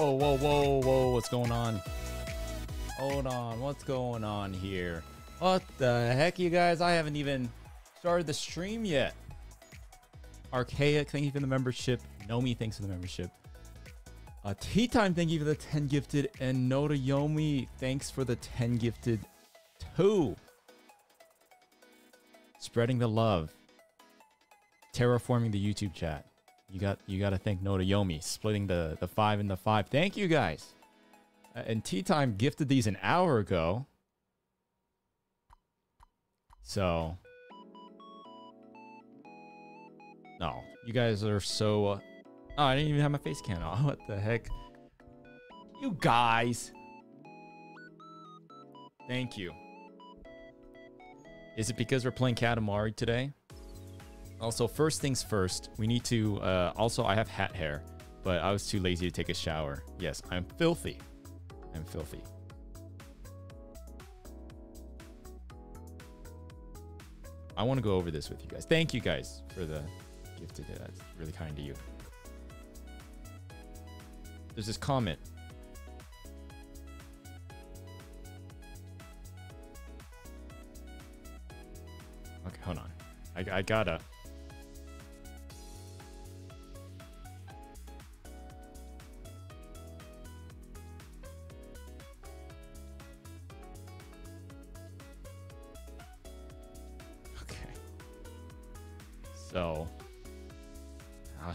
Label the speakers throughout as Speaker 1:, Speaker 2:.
Speaker 1: Whoa, whoa, whoa, whoa, what's going on? Hold on, what's going on here? What the heck, you guys? I haven't even started the stream yet. Archaic, thank you for the membership. Nomi, thanks for the membership. Uh, Tea Time, thank you for the 10 gifted. And Noda Yomi, thanks for the 10 gifted too. Spreading the love. Terraforming the YouTube chat. You got you got to thank Noda Yomi splitting the the five and the five. Thank you guys. Uh, and Tea Time gifted these an hour ago. So no, you guys are so. Uh, oh, I didn't even have my face cam on. What the heck? You guys. Thank you. Is it because we're playing Katamari today? Also, first things first, we need to. Uh, also, I have hat hair, but I was too lazy to take a shower. Yes, I'm filthy. I'm filthy. I want to go over this with you guys. Thank you guys for the gift today. That's really kind of you. There's this comment. Okay, hold on. I, I gotta.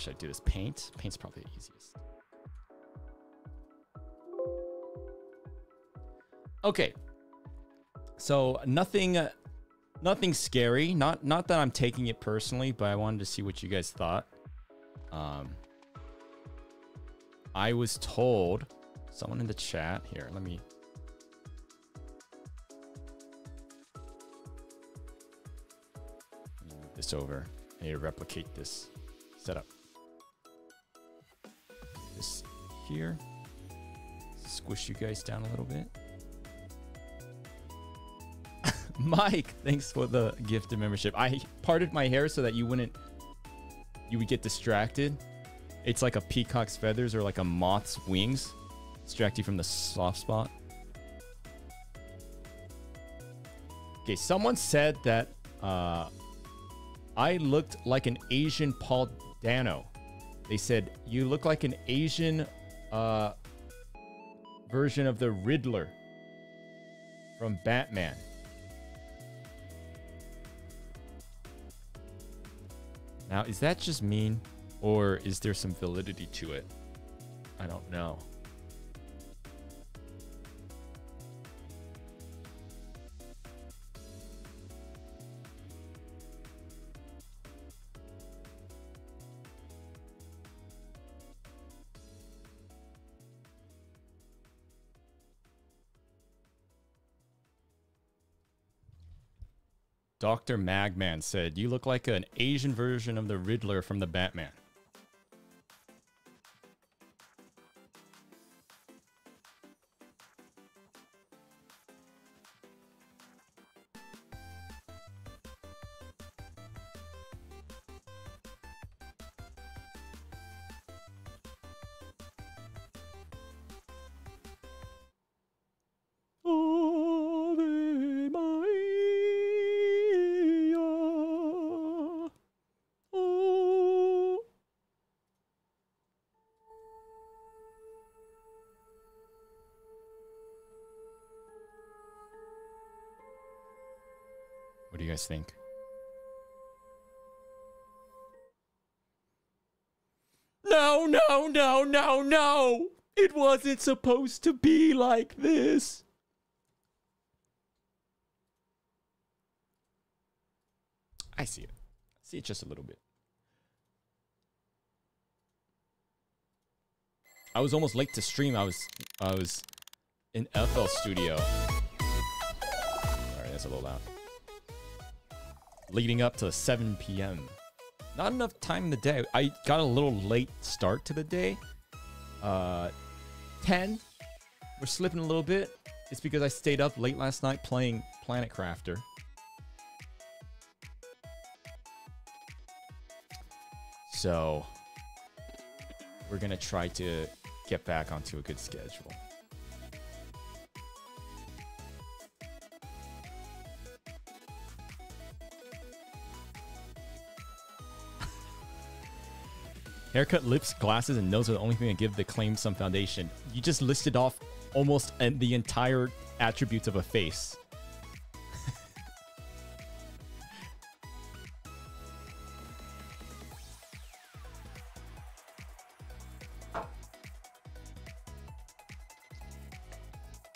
Speaker 1: Should I do this? Paint? Paint's probably the easiest. Okay. So, nothing uh, nothing scary. Not not that I'm taking it personally, but I wanted to see what you guys thought. Um I was told someone in the chat here, let me move this over. I need to replicate this setup. Here. Squish you guys down a little bit. Mike, thanks for the gift of membership. I parted my hair so that you wouldn't you would get distracted. It's like a peacock's feathers or like a moth's wings. Distract you from the soft spot. Okay, someone said that uh, I looked like an Asian Paul Dano. They said you look like an Asian uh, version of the Riddler from Batman. Now, is that just mean, or is there some validity to it? I don't know. Dr. Magman said, You look like an Asian version of the Riddler from the Batman. Guys think? No, no, no, no, no! It wasn't supposed to be like this. I see it. I see it just a little bit. I was almost late to stream. I was I was in FL Studio. Alright, that's a little loud. Leading up to 7 p.m. Not enough time in the day. I got a little late start to the day. Uh, 10. We're slipping a little bit. It's because I stayed up late last night playing Planet Crafter. So we're gonna try to get back onto a good schedule. Haircut, lips, glasses, and nose are the only thing that give the claim some foundation. You just listed off almost the entire attributes of a face.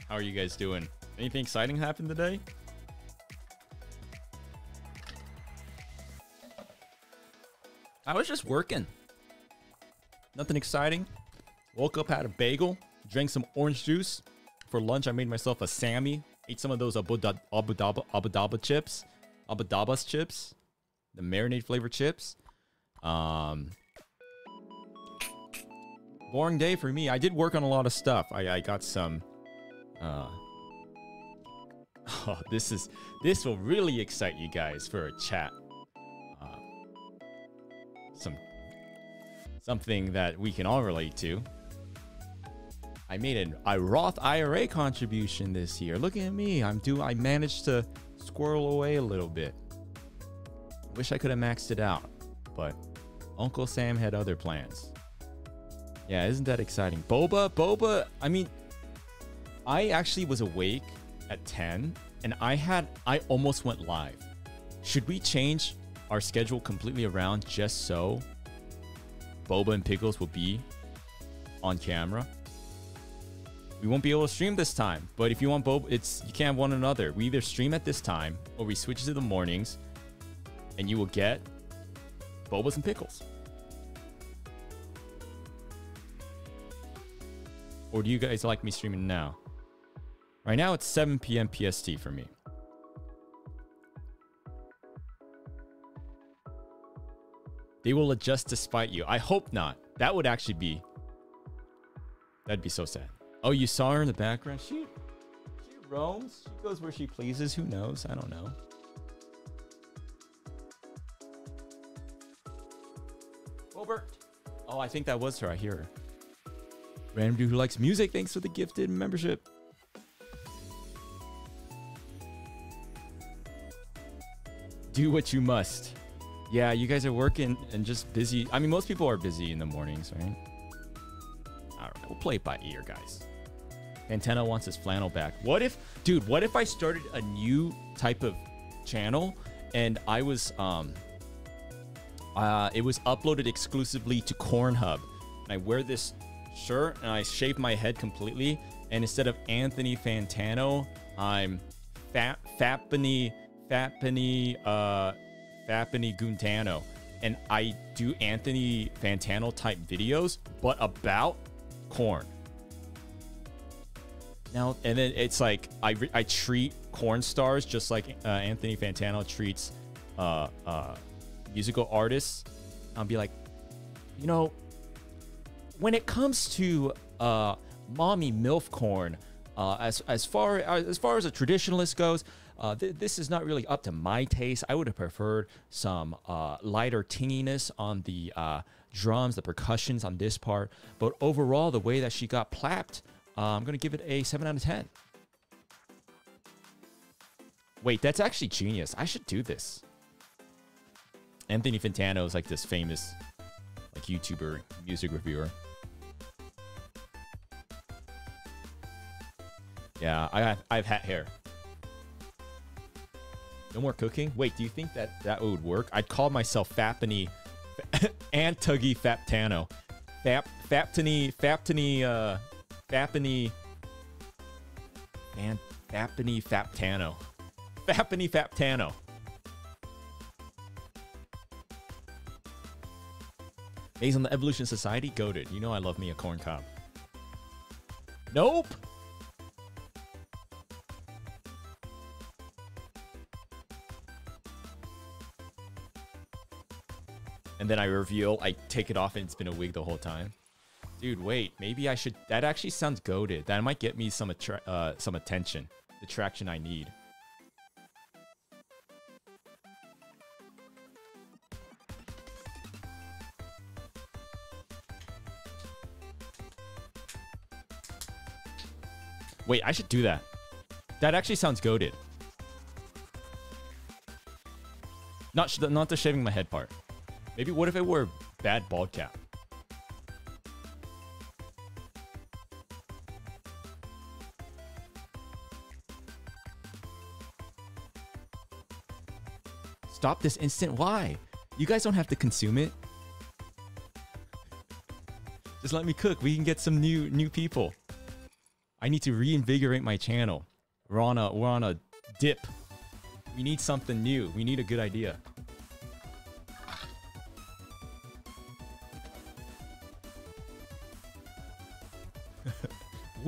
Speaker 1: How are you guys doing? Anything exciting happened today? I was just working. Nothing exciting. Woke up, had a bagel, drank some orange juice. For lunch, I made myself a Sammy. Ate some of those Abu, da- Abu, Abu chips. Abu Dabas chips. The marinade flavor chips. Um, boring day for me. I did work on a lot of stuff. I, I got some... Uh, oh, this is... This will really excite you guys for a chat. Uh, some something that we can all relate to. I made an, a Roth IRA contribution this year. Look at me. I'm do I managed to squirrel away a little bit. Wish I could have maxed it out, but Uncle Sam had other plans. Yeah, isn't that exciting? Boba, Boba, I mean, I actually was awake at 10 and I had I almost went live. Should we change our schedule completely around just so Boba and Pickles will be on camera. We won't be able to stream this time, but if you want Boba, it's you can't one another. We either stream at this time or we switch to the mornings, and you will get Bobas and Pickles. Or do you guys like me streaming now? Right now it's 7 p.m. PST for me. They will adjust despite you. I hope not. That would actually be. That'd be so sad. Oh, you saw her in the background? She she roams. She goes where she pleases. Who knows? I don't know. Robert. Oh, I think that was her. I hear her. Random dude who likes music. Thanks for the gifted membership. Do what you must. Yeah, you guys are working and just busy. I mean, most people are busy in the mornings, right? All right, we'll play it by ear, guys. Antenna wants his flannel back. What if, dude, what if I started a new type of channel and I was, um, uh, it was uploaded exclusively to Cornhub. And I wear this shirt and I shave my head completely. And instead of Anthony Fantano, I'm Fat Fapany Fapany uh Fapany Guntano, and I do Anthony Fantano type videos, but about corn. Now and then it's like I I treat corn stars just like uh, Anthony Fantano treats uh, uh, musical artists. I'll be like, you know, when it comes to uh, mommy milf corn, uh, as as far as far as a traditionalist goes, uh, th- this is not really up to my taste. I would have preferred some uh, lighter tinginess on the uh, drums, the percussions on this part. But overall, the way that she got plapped, uh, I'm going to give it a 7 out of 10. Wait, that's actually genius. I should do this. Anthony Fantano is like this famous like YouTuber, music reviewer. Yeah, I have, I have hat hair. No more cooking? Wait, do you think that that would work? I'd call myself Fapany and Faptano. Fap Faptany Faptany uh Fapany and Fapany Faptano. Fapany Faptano. Based on the Evolution Society, goaded. You know I love me a corn cob. Nope. And then I reveal, I take it off and it's been a wig the whole time. Dude, wait, maybe I should. That actually sounds goaded. That might get me some uh, some attention, the traction I need. Wait, I should do that. That actually sounds goaded. Not not the shaving my head part. Maybe what if I it were bad bald cap? Stop this instant. Why? You guys don't have to consume it. Just let me cook. We can get some new new people. I need to reinvigorate my channel. We're on a we're on a dip. We need something new. We need a good idea.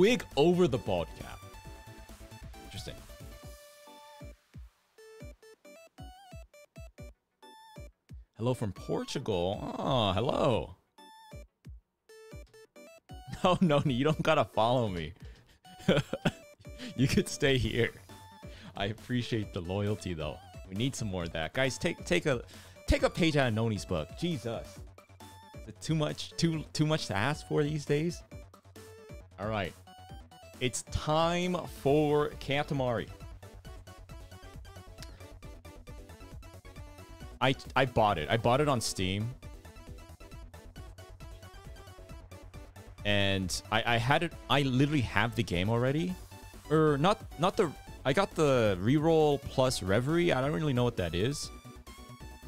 Speaker 1: Wig over the bald cap. Interesting. Hello from Portugal. Oh, hello. No, no, you don't gotta follow me. you could stay here. I appreciate the loyalty though. We need some more of that. Guys, take take a take a page out of Noni's book. Jesus. Is it too much too too much to ask for these days? Alright. It's time for Katamari. I I bought it. I bought it on Steam. And I, I had it I literally have the game already. Or not not the I got the reroll plus reverie. I don't really know what that is.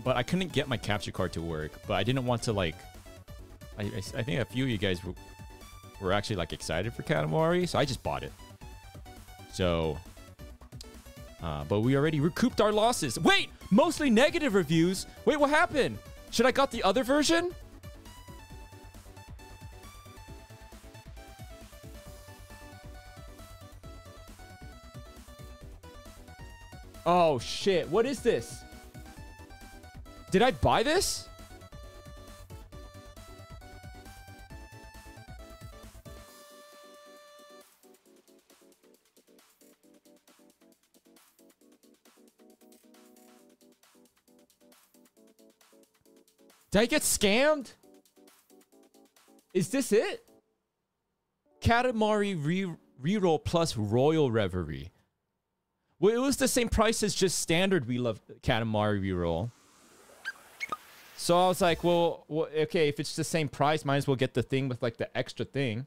Speaker 1: But I couldn't get my capture card to work. But I didn't want to like I, I, I think a few of you guys were, actually like excited for Katamari, so I just bought it. So uh, but we already recouped our losses. Wait, mostly negative reviews. Wait, what happened? Should I got the other version? Oh shit, what is this? Did I buy this? Did I get scammed? Is this it? Katamari re reroll plus Royal Reverie. Well, it was the same price as just standard We Love Katamari reroll. So I was like, well, well, okay, if it's the same price, might as well get the thing with like the extra thing.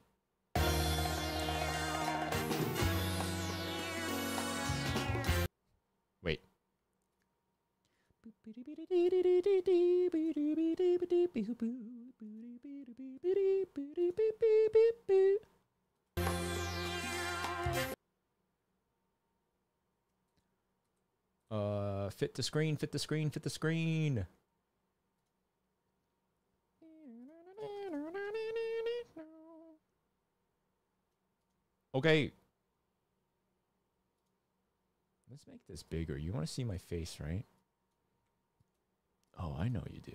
Speaker 1: Uh, fit the screen, fit the screen, fit the screen. Okay. Let's make this bigger. You want to see my face, right? Oh, I know you do.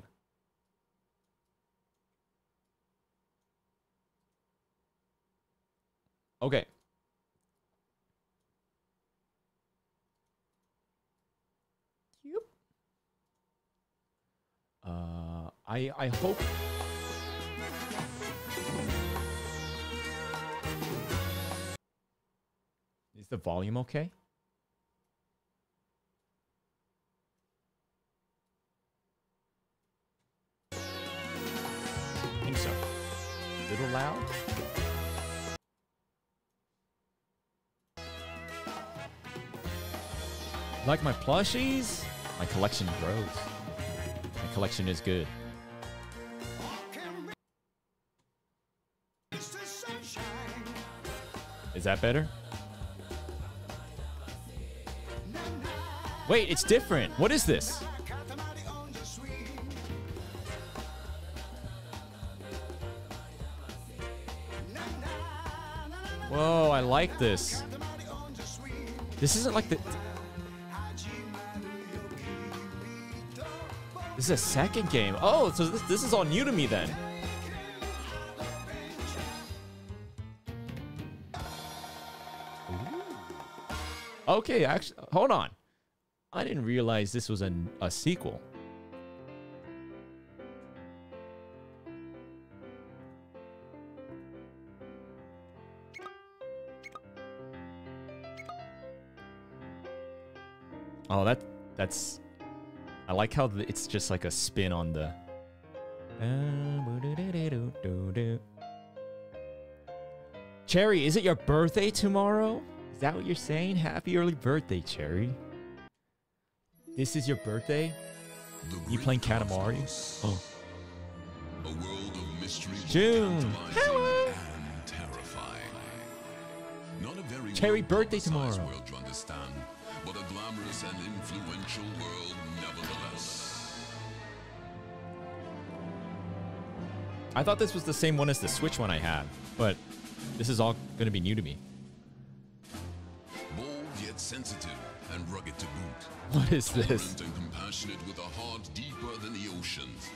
Speaker 1: Okay. Yep. Uh, I I hope. Is the volume okay? Loud. Like my plushies? My collection grows. My collection is good. Is that better? Wait, it's different. What is this? Whoa, I like this. This isn't like the... This is a second game. Oh, so this, this is all new to me then. Okay, actually, hold on. I didn't realize this was a, a sequel. Oh, that that's. I like how the, it's just like a spin on the. Cherry, is it your birthday tomorrow? Is that what you're saying? Happy early birthday, Cherry. This is your birthday?
Speaker 2: The
Speaker 1: You playing Katamari? Oh.
Speaker 2: A world of mystery,
Speaker 1: June. Hello.
Speaker 2: and terrifying. Not a very
Speaker 1: Cherry birthday tomorrow. I thought this was the same one as the Switch one I had, but this is all going to be new to me.
Speaker 2: Bold yet sensitive and rugged to boot.
Speaker 1: What is this?
Speaker 2: Tolerant and compassionate with a heart deeper than the oceans.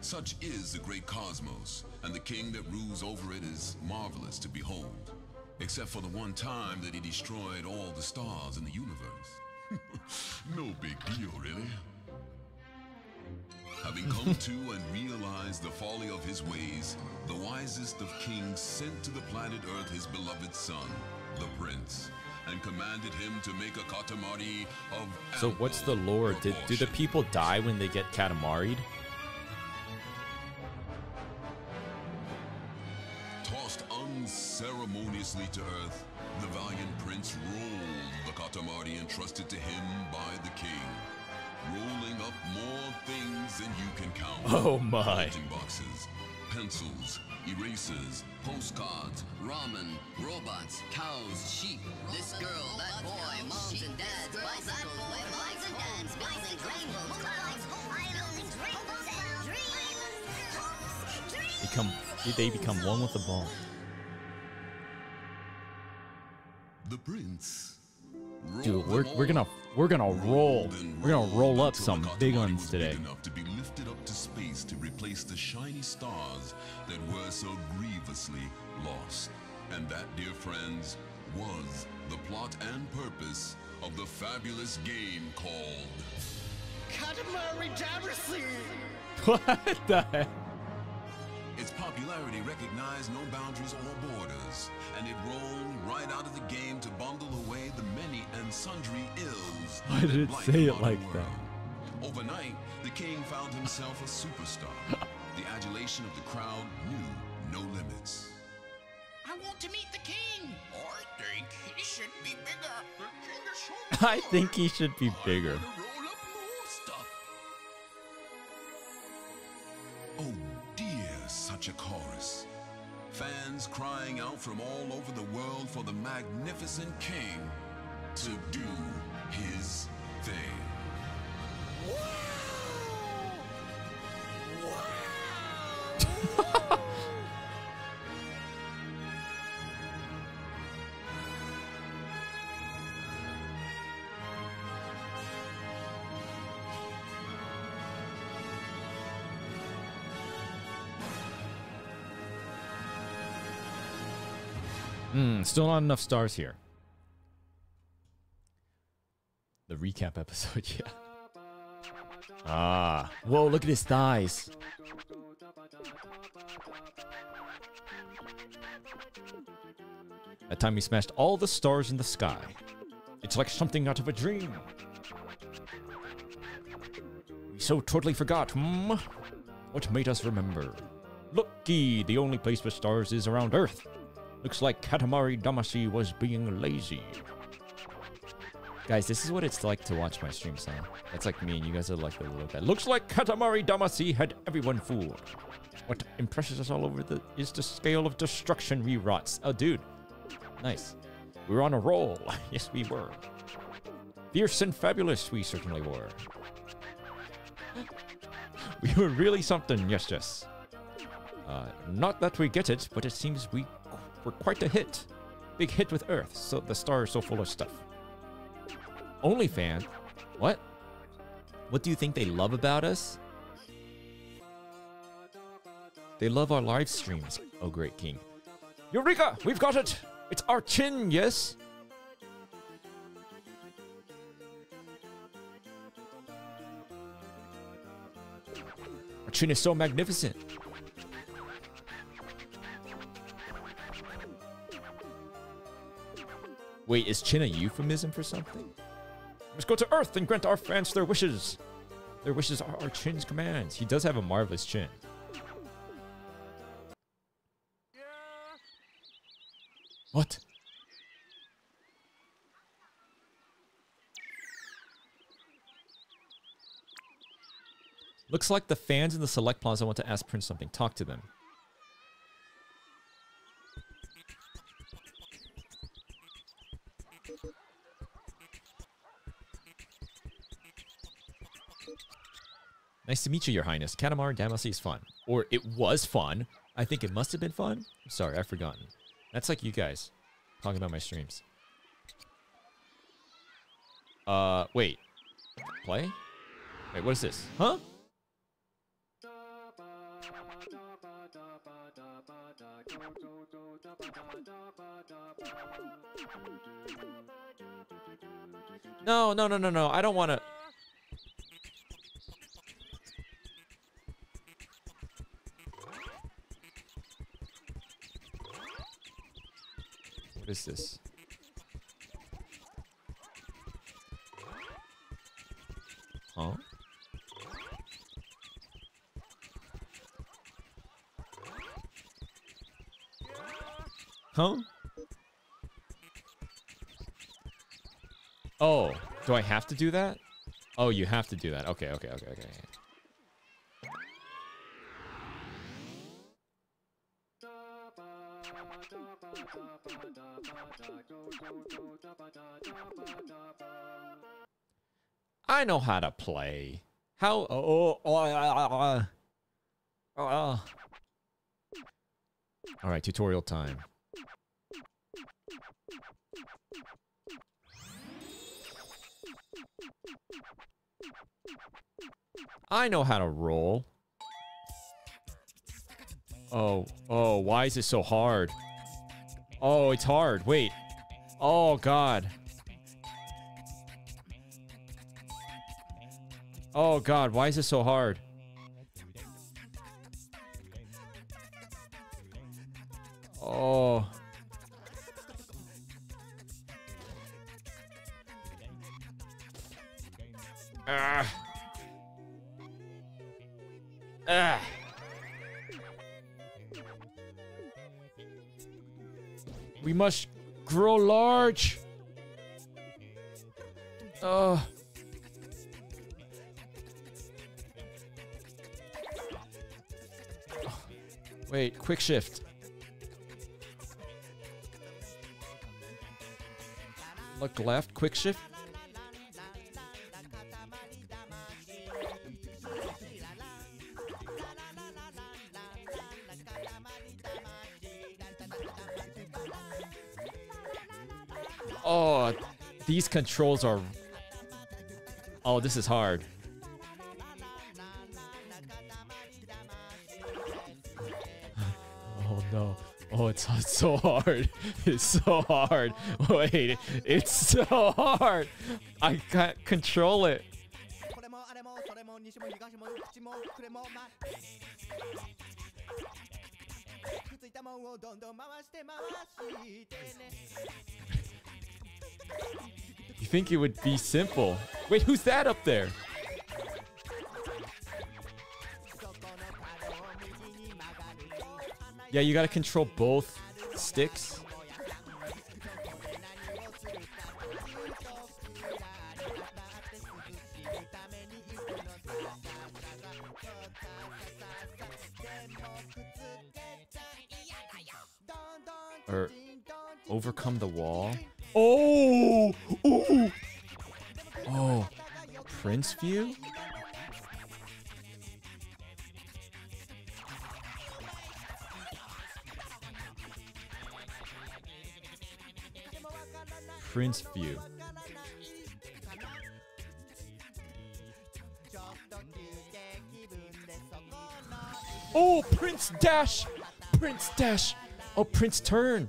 Speaker 2: Such is the great cosmos, and the king that rules over it is marvelous to behold. Except for the one time that he destroyed all the stars in the universe. no big deal, really. Having come to and realized the folly of his ways, the wisest of kings sent to the planet Earth his beloved son, the prince, and commanded him to make a Katamari of
Speaker 1: So what's the lore? Did, do the people die when they get Katamari'd?
Speaker 2: Tossed unceremoniously to earth, the valiant prince rolled the Katamari entrusted to him by the king, rolling up more things than you can count.
Speaker 1: Oh my.
Speaker 2: Boxes, pencils, erasers,
Speaker 3: Postcards, ramen, robots, cows, sheep, this girl, that boy, moms and dads, bicycles, motorbikes, homes, buildings, rainbows, clouds, islands, rainbows, and dreams.
Speaker 1: Become they become one with the ball.
Speaker 2: the prince.
Speaker 1: Dude, we're we're gonna we're gonna roll. We're gonna roll up
Speaker 2: until
Speaker 1: some big ones today.
Speaker 2: Enough to be lifted up to space to replace the shiny stars that were so grievously lost. And that, dear friends, was the plot and purpose of the fabulous game called
Speaker 3: Katamari Damacy!
Speaker 1: What the heck?
Speaker 2: Its popularity recognized no boundaries or borders, and it rolled right out of the game to bundle away the many and sundry ills.
Speaker 1: Why did it say it
Speaker 2: modern
Speaker 1: like that?
Speaker 2: Overnight, the king found himself a superstar. the adulation of the crowd knew no limits.
Speaker 4: I want to meet the king. I think he should be bigger. The king is so
Speaker 1: I think he should be bigger.
Speaker 2: Such a chorus. Fans crying out from all over the world for the magnificent king to do his thing.
Speaker 1: Hmm, still not enough stars here. The recap episode, yeah. Ah, whoa! Look at his thighs. That time he smashed all the stars in the sky. It's like something out of a dream. We so totally forgot, hmm? What made us remember? Looky, the only place with stars is around Earth. Looks like Katamari Damacy was being lazy. Guys, this is what it's like to watch my streams, huh? That's like me, and you guys are like the little guy. Looks like Katamari Damacy had everyone fooled. What impresses us all over the is the scale of destruction we wrought. Oh, dude. Nice. We were on a roll. yes, we were. Fierce and fabulous, we certainly were. we were really something, yes, yes. Uh, not that we get it, but it seems we were quite a hit. Big hit with Earth, so the star is so full of stuff. OnlyFans? What? What do you think they love about us? They love our live streams. Oh, great king. Eureka! We've got it! It's our chin, yes? Our chin is so magnificent. Wait, is chin a euphemism for something? Let's go to Earth and grant our fans their wishes. Their wishes are our chin's commands. He does have a marvelous chin. What? Looks like the fans in the Select Plaza want to ask Prince something. Talk to them. Nice to meet you, Your Highness. Katamari Damacy is fun. Or it was fun. I think it must have been fun. Sorry, I've forgotten. That's like you guys talking about my streams. Uh, wait. Play? Wait, what is this? Huh? No, no, no, no, no. I don't want to. Is this? Huh? Huh? Oh, do I have to do that? Oh, you have to do that. Okay, okay, okay, okay. I know how to play. How? Oh, oh, oh, oh, oh. All right, tutorial time. I know how to roll. Oh, oh, why is it so hard? Oh, it's hard. Wait. Oh, God. Oh, God, why is this so hard? Quick shift. Look left, quick shift. Oh, these controls are. Oh, this is hard. It's, it's so hard. It's so hard. Wait, it's so hard. I can't control it. You think it would be simple? Wait, who's that up there? Yeah, you gotta control both sticks. Prince View. Oh, Prince Dash! Prince Dash! Oh, Prince Turn!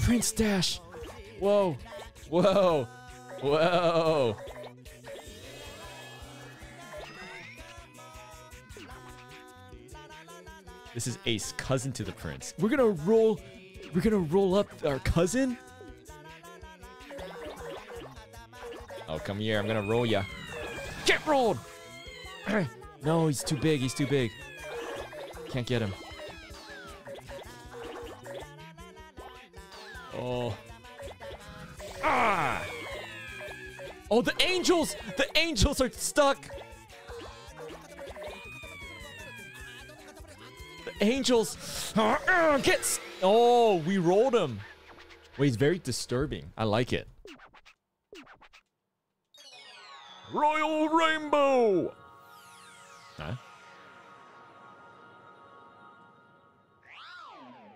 Speaker 1: Prince Dash! Whoa! Whoa! Whoa! This is Ace, cousin to the prince. We're gonna roll. We're gonna roll up our cousin. Oh, come here. I'm gonna roll ya. Get rolled! no, he's too big. He's too big. Can't get him. Oh. Ah! Oh, the angels! The angels are stuck! The angels! Ah, ah, Get... s- Oh, we rolled him. Wait, he's very disturbing. I like it. Royal Rainbow! Huh?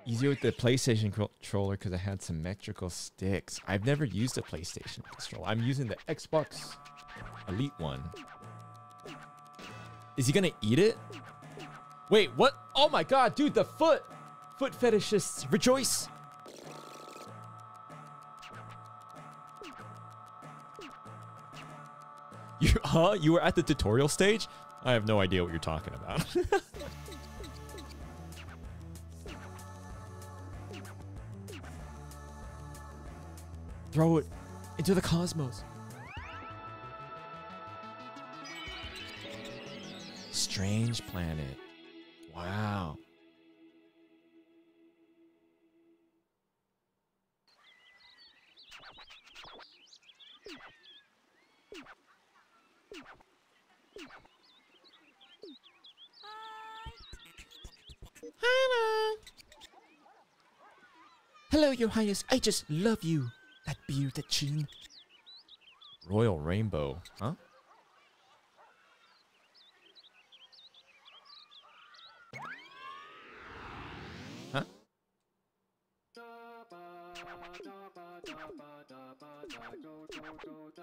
Speaker 1: Easier with the PlayStation controller because I had symmetrical sticks. I've never used a PlayStation controller. I'm using the Xbox Elite one. Is he gonna eat it? Wait, what? Oh my god, dude, the foot! Foot fetishists, rejoice! You, huh? You were at the tutorial stage? I have no idea what you're talking about. Throw it into the cosmos. Strange planet. Wow. Hello, Your Highness. I just love you. That beard, that chin. Royal Rainbow, huh? Huh?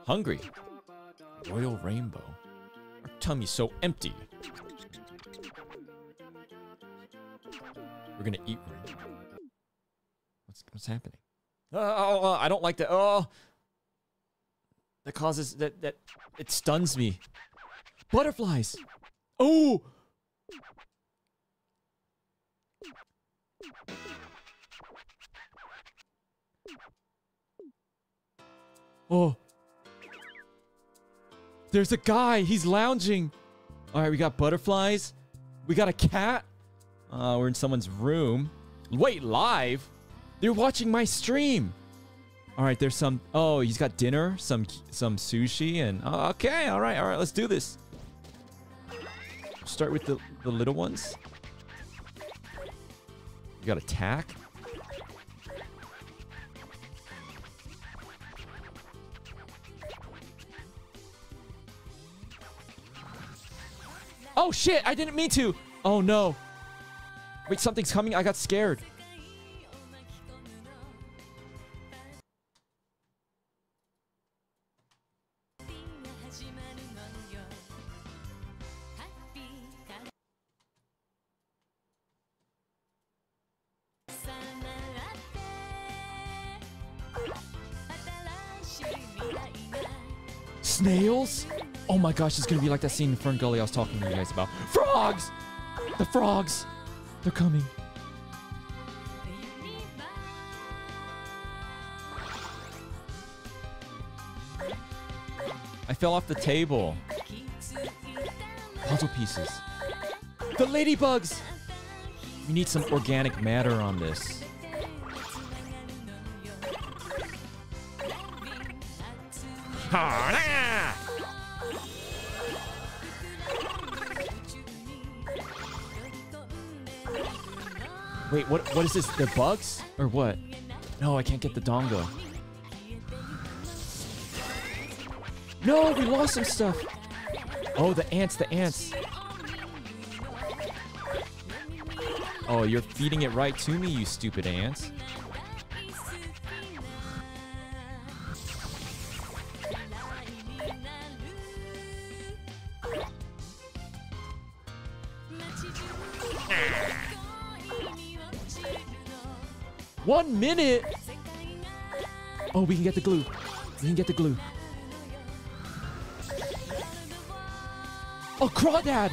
Speaker 1: Hungry. Royal Rainbow. Our tummy's so empty. We're gonna eat. What's what's happening? Oh, oh, oh, I don't like that. Oh, that causes that that it stuns me. Butterflies. Oh. Oh. There's a guy. He's lounging. All right, we got butterflies. We got a cat. Uh, we're in someone's room. Wait, live? They're watching my stream. All right, there's some. Oh, he's got dinner, some some sushi, and oh, okay, all right, all right. Let's do this. Start with the the little ones. You got attack. Oh shit! I didn't mean to. Oh no. Wait, something's coming. I got scared. Gosh, it's gonna be like that scene in Fern Gully I was talking to you guys about. Frogs! The frogs! They're coming. I fell off the table. Puzzle pieces. The ladybugs! We need some organic matter on this. Wait, what? What is this? They're bugs or what? No, I can't get the dango. No, we lost some stuff. Oh, the ants, the ants. Oh, you're feeding it right to me, you stupid ants. One minute? Oh, we can get the glue. We can get the glue. Oh, crawdad!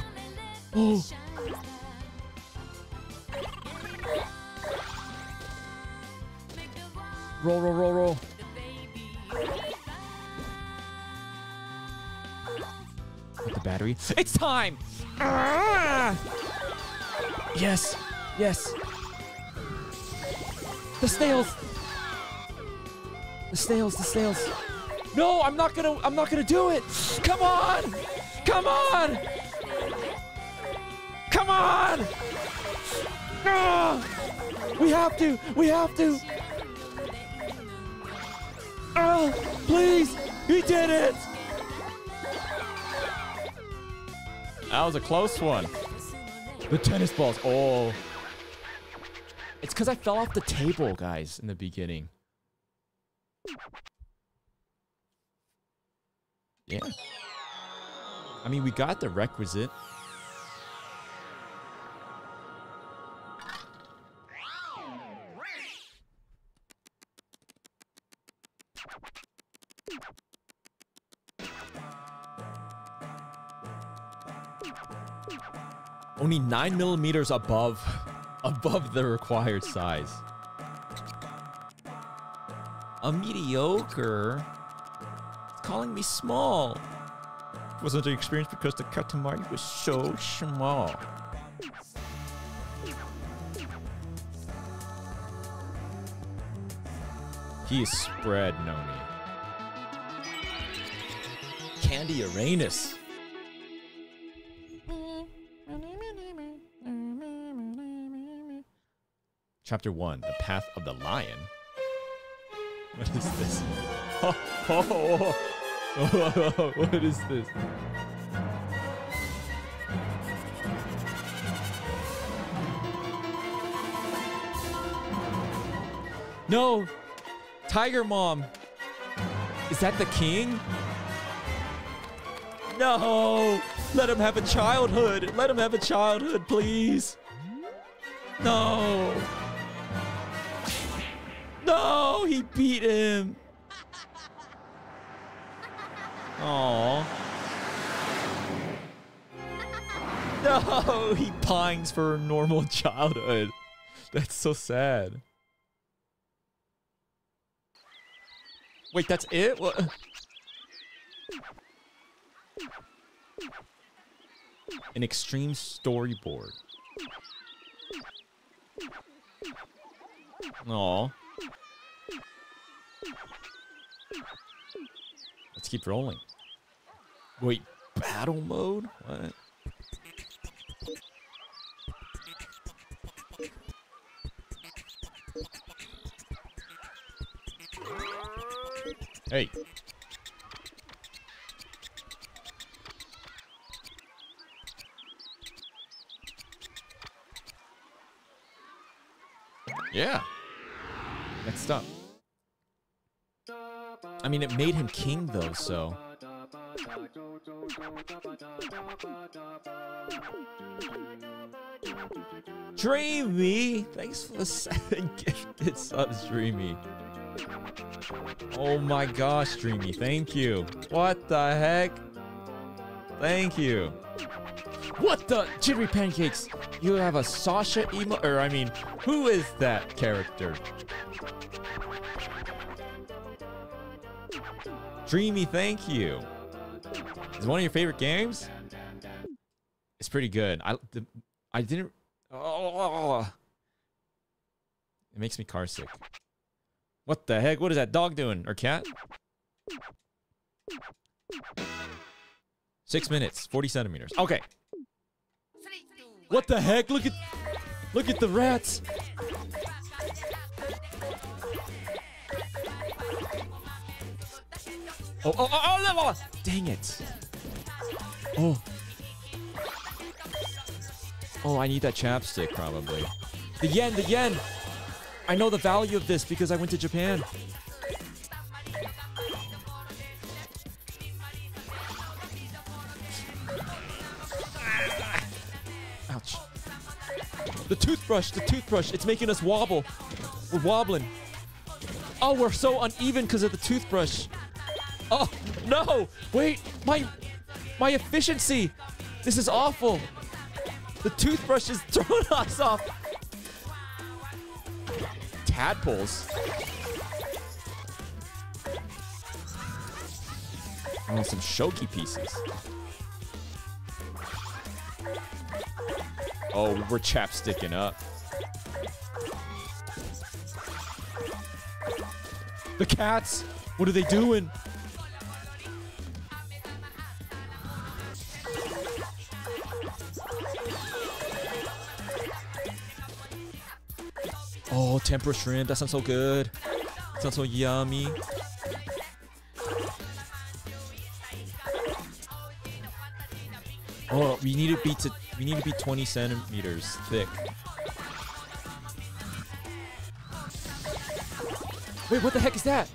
Speaker 1: Oh. Roll, roll, roll, roll. battery. It's time! Ah! Yes, yes. The snails! The snails, the snails. No, I'm not gonna, I'm not gonna do it! Come on! Come on! Come on! Ah! We have to, we have to! Ah, please! He did it! That was a close one. The tennis balls. Oh. Because I fell off the table, guys, in the beginning. Yeah. I mean, we got the requisite. Only nine millimeters above, above the required size. A mediocre. Calling me small. Wasn't the experience because the Katamari was so small. He is spread, Noni. Candy Uranus. Chapter 1 The Path of the Lion. What is this? Oh, what is this? No! Tiger Mom! Is that the king? No! Let him have a childhood! Let him have a childhood, please! No! No! He beat him! Aww. No! He pines for a normal childhood. That's so sad. Wait, that's it? What? An extreme storyboard. Aw. Keep rolling. Wait, battle mode? What? Hey. Yeah. Next up. I mean, it made him king, though, so. Dreamy! Thanks for the seven gifted subs, Dreamy. Oh my gosh, Dreamy, thank you. What the heck? Thank you. What the? Jittery Pancakes! You have a Sasha emo- or I mean, who is that character? Dreamy, thank you. Is one of your favorite games? It's pretty good. I the, I didn't. Oh, it makes me car sick. What the heck? What is that dog doing? Or cat? Six minutes, 40 centimeters. Okay. What the heck? Look at look at the rats. Oh, oh, oh, oh, no, no. dang it. Oh. Oh, I need that chapstick probably. The yen, the yen. I know the value of this because I went to Japan. Ouch. The toothbrush, the toothbrush, it's making us wobble. We're wobbling. Oh, we're so uneven because of the toothbrush. Oh, no! Wait, my my efficiency! This is awful! The toothbrush is throwing us off! Tadpoles? I want some shogi pieces. Oh, we're chapsticking up. The cats! What are they doing? Oh, tempura shrimp. That sounds so good. sounds so yummy. Oh, we need to be to we need to be 20 centimeters thick. Wait, what the heck is that?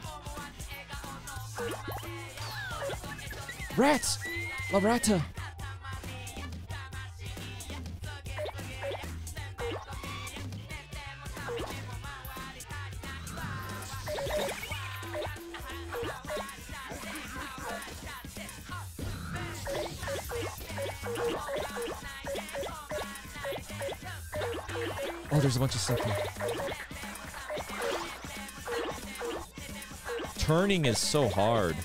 Speaker 1: Rats! La rata! Oh, there's a bunch of stuff here. Turning is so hard.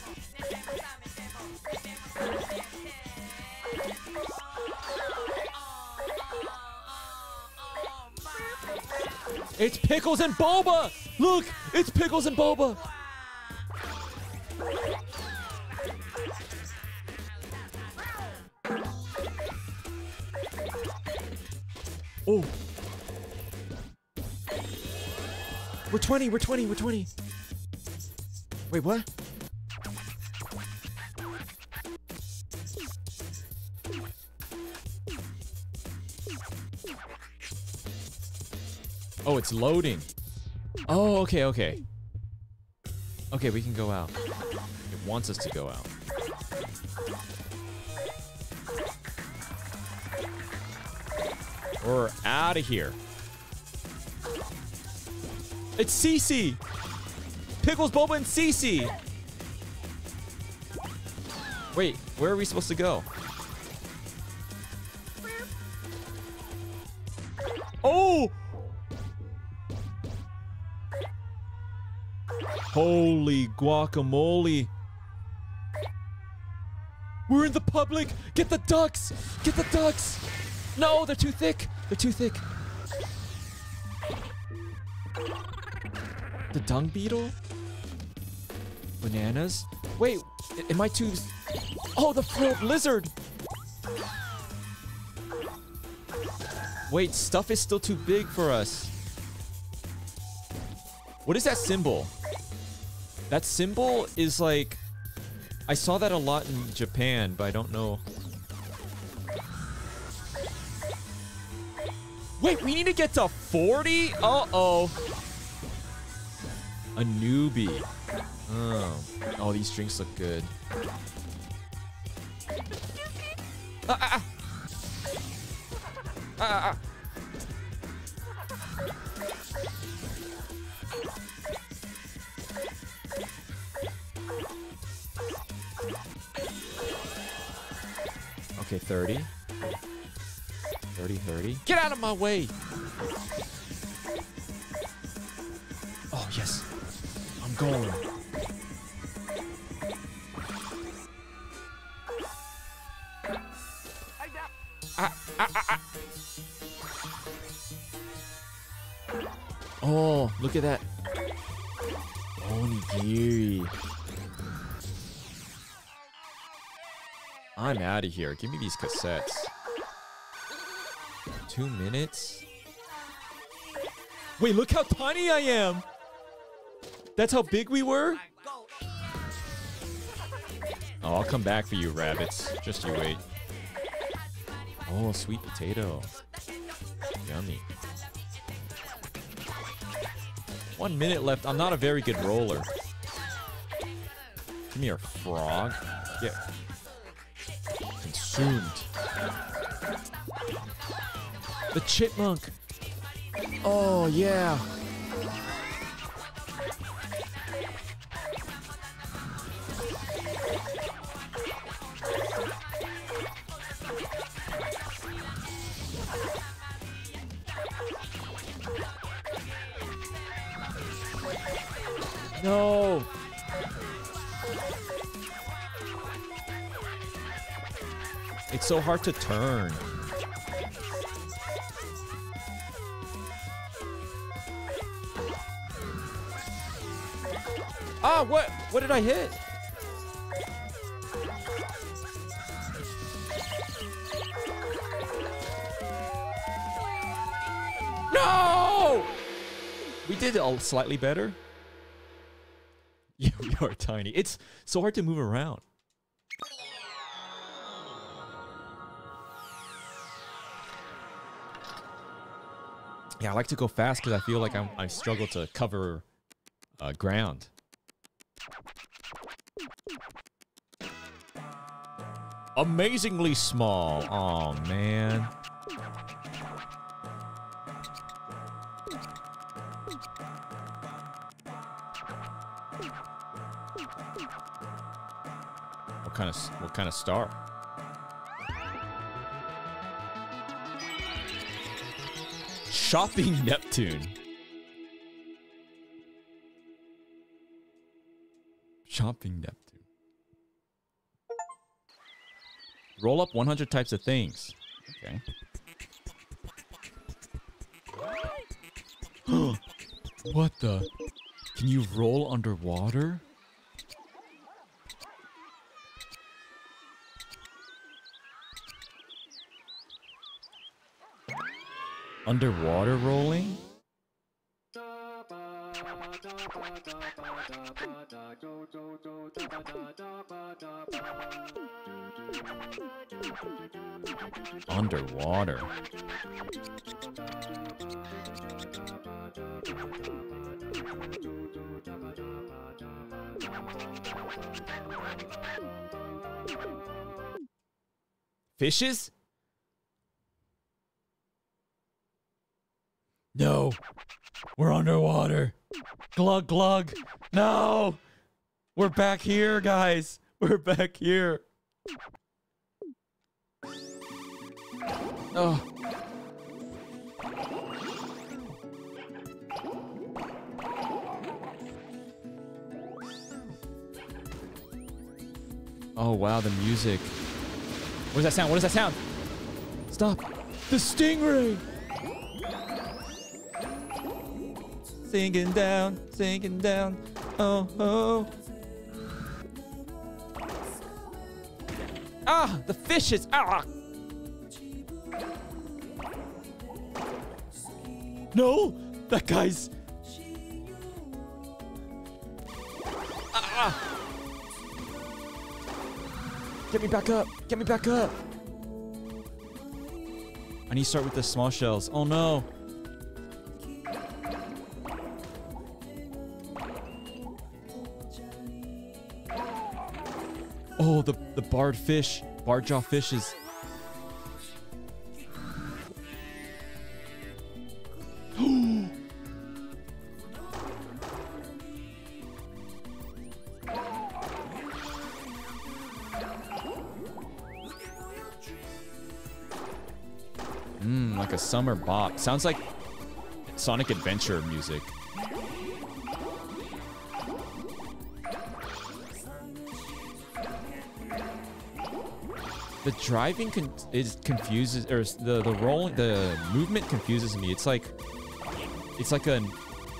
Speaker 1: It's Pickles and Boba! Look! It's Pickles and Boba! 20, we're 20, we're 20. Wait, what? Oh, it's loading. Oh, okay, okay. Okay, we can go out. It wants us to go out. We're out of here. It's Cece! Pickles, Boba, and Cece! Wait, where are we supposed to go? Oh! Holy guacamole. We're in the public! Get the ducks! Get the ducks! No, they're too thick! They're too thick. The dung beetle? Bananas? Wait, am I too... Oh, the frilled lizard! Wait, stuff is still too big for us. What is that symbol? That symbol is like... I saw that a lot in Japan, but I don't know. Wait, we need to get to 40? Uh-oh. A newbie. Oh. Oh, these drinks look good. Ah, ah, ah. Okay, 30. 30, 30. Get out of my way! Oh, look at that. Onigiri. I'm out of here. Give me these cassettes. Two minutes? Wait, look how tiny I am! That's how big we were? Oh, I'll come back for you, rabbits. Just you wait. Oh, sweet potato. Yummy. One minute left. I'm not a very good roller. Give me your frog. Get consumed. The chipmunk. Oh, yeah. It's so hard to turn. Ah, what? What did I hit? No! We did it all slightly better. Yeah, we are tiny. It's so hard to move around. Yeah, I like to go fast because I feel like I'm, I struggle to cover uh, ground. Amazingly small. Oh man. What kind of what kind of star? Shopping Neptune. Shopping Neptune. Roll up 100 types of things. Okay. what the? Can you roll underwater? Underwater rolling? Underwater. Fishes? No. We're underwater. Glug glug. No. We're back here, guys. We're back here. Oh. Oh wow, the music. What does that sound? What does that sound? Stop. The stingray. Sinking down, sinking down. Oh, oh. Ah, the fishes. Ah. No, that guy's. Ah. Get me back up. Get me back up. I need to start with the small shells. Oh no. Oh, the the barred fish, barred jaw fishes. Mmm, like a summer bop. Sounds like Sonic Adventure music. The driving con- is confuses, or the the rolling, the movement confuses me. It's like, it's like an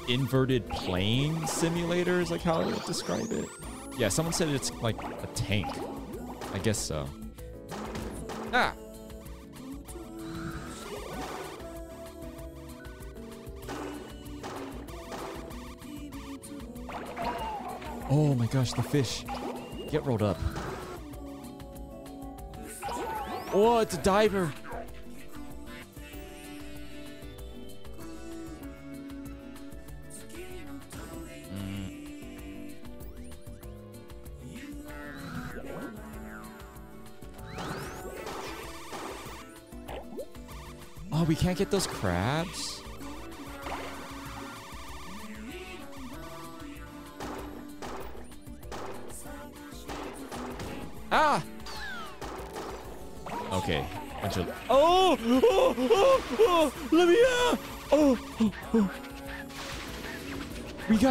Speaker 1: inverted plane simulator. Is like how I would describe it. Yeah, someone said it's like a tank. I guess so. Ah. Oh my gosh, the fish. Get rolled up. Oh, it's a diver. Mm. Oh, we can't get those crabs?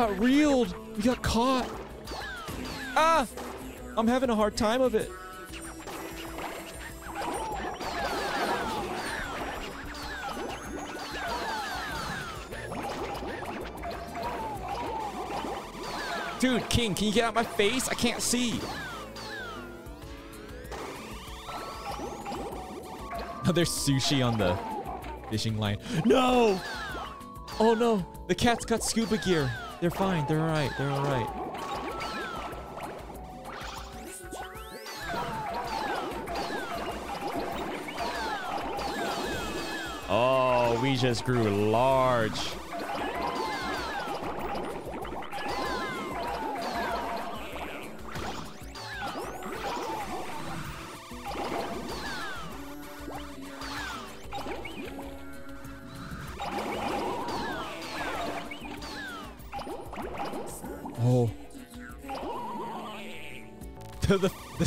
Speaker 1: Got reeled. We got caught. Ah! I'm having a hard time of it. Dude, King, can you get out my face? I can't see. Oh, there's sushi on the fishing line. No! Oh no, the cat's got scuba gear. They're fine. They're all right. They're all right. Oh, we just grew large.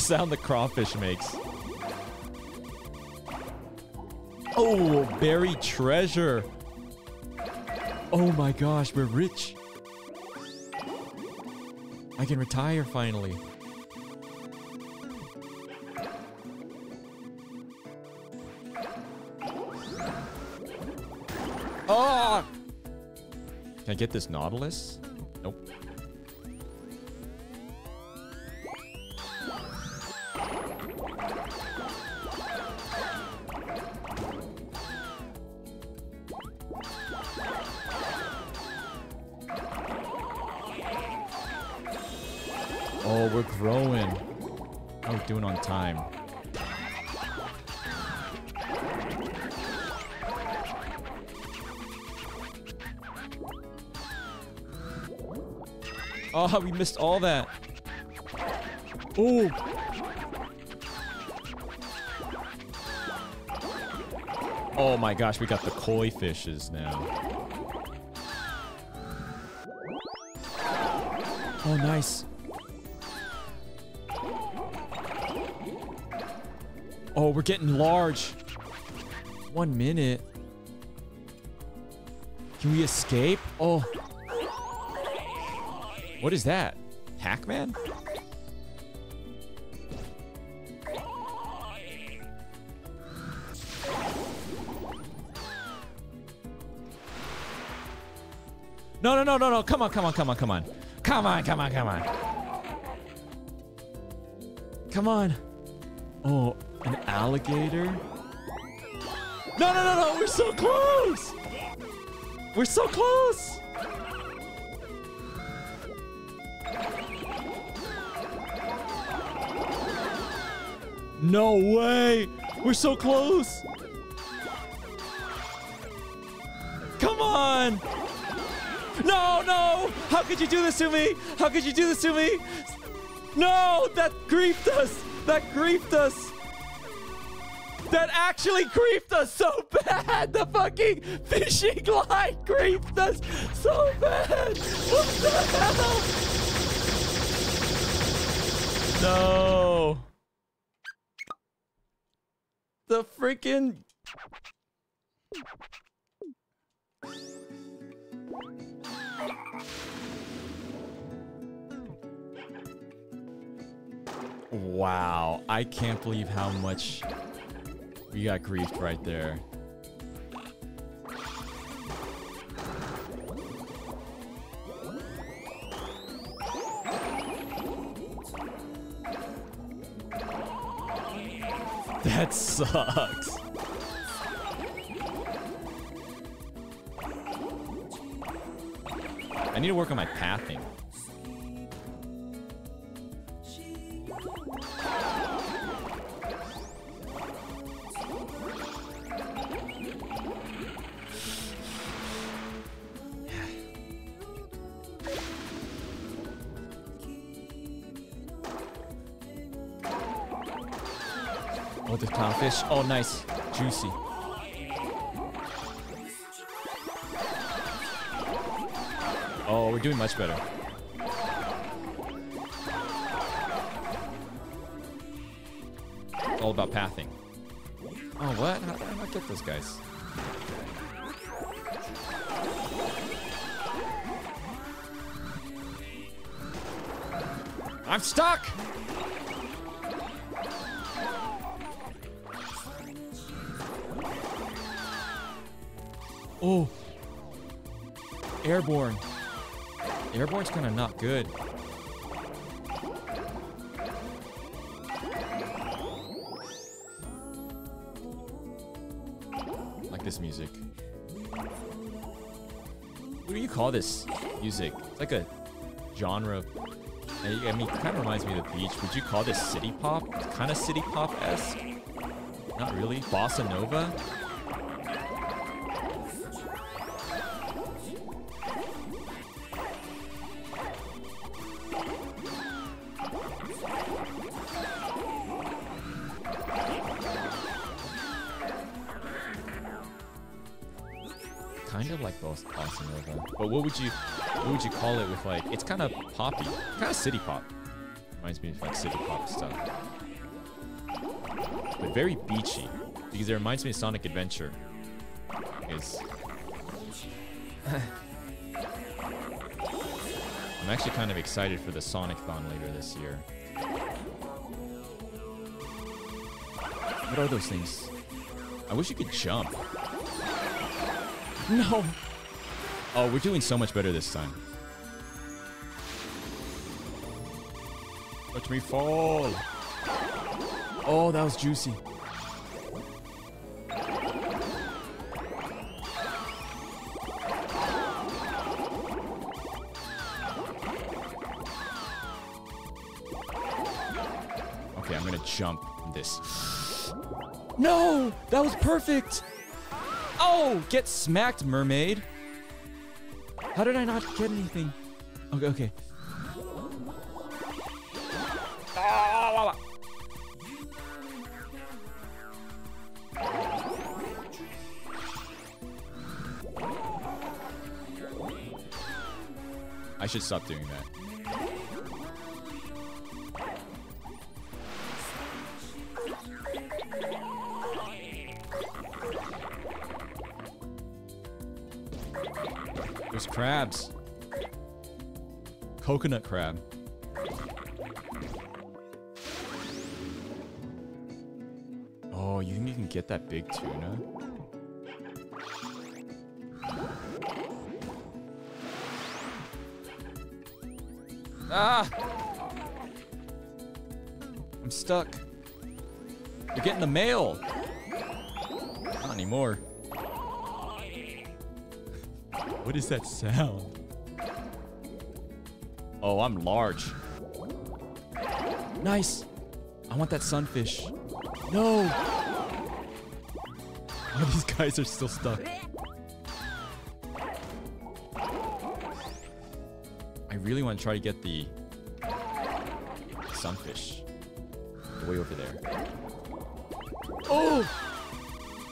Speaker 1: Sound the crawfish makes. Oh, buried treasure. Oh my gosh, we're rich. I can retire finally. Oh! Can I get this Nautilus? Oh, we missed all that. Oh. Oh my gosh, we got the koi fishes now. Oh, nice. Oh, we're getting large. One minute. Can we escape? Oh. What is that? Pac-Man? No, no, no, no, no. Come on, come on, come on, come on. Come on, come on, come on. Come on. Oh, an alligator? No, no, no, no. We're so close. We're so close. No way. We're so close. Come on. No, no! How could you do this to me? How could you do this to me? No! That griefed us! That griefed us! That actually griefed us so bad! The fucking fishing line griefed us so bad! What the hell? No! The freaking Wow, I can't believe how much we got griefed right there. That sucks. I need to work on my pathing. Oh. Oh, nice. Juicy. Oh, we're doing much better. All about pathing. Oh, what? How did I get those guys? I'm stuck! Oh. Airborne. Airborne's kind of not good. Like this music. What do you call this music? It's like a genre. I mean, it kind of reminds me of the beach. Would you call this city pop? Kind of city pop-esque? Not really. Bossa Nova? But what would you, what would you call it with like? It's kind of poppy, kind of city pop. Reminds me of like city pop stuff. But very beachy because it reminds me of Sonic Adventure. Because I'm actually kind of excited for the Sonic Thon later this year. What are those things? I wish you could jump. No. Oh, we're doing so much better this time. Watch me fall. Oh, that was juicy. Okay, I'm gonna jump this. No! That was perfect! Oh! Get smacked, mermaid! How did I not get anything? Okay, okay. I should stop doing that. Coconut crab. Oh, you think you can get that big tuna? Ah! I'm stuck. You're getting the mail. Not anymore. What is that sound? Oh, I'm large. Nice. I want that sunfish. No. Oh, these guys are still stuck. I really want to try to get the sunfish. Way over there. Oh!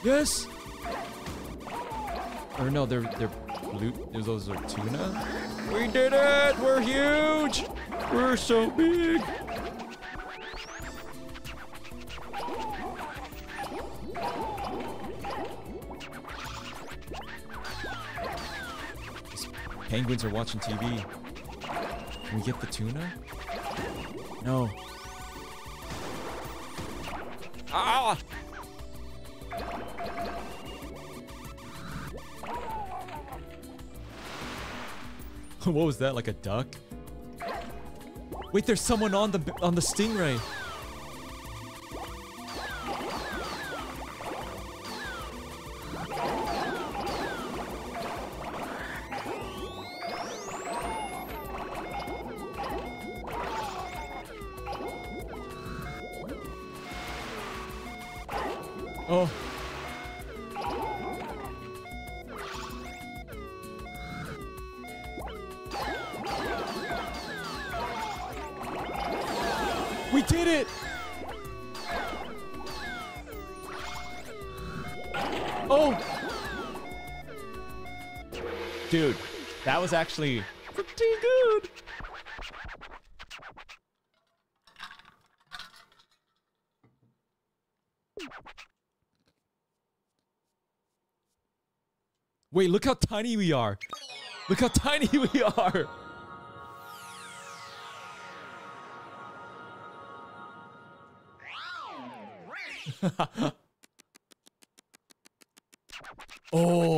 Speaker 1: Yes! Or no, they're they're blue. Those are tuna. We did it! We're huge! We're so big! These Penguins are watching TV. Can we get the tuna? No. Ah! what was that? Like a duck? Wait, there's someone on the on the stingray. Actually pretty good. Wait, look how tiny we are. Look how tiny we are. oh.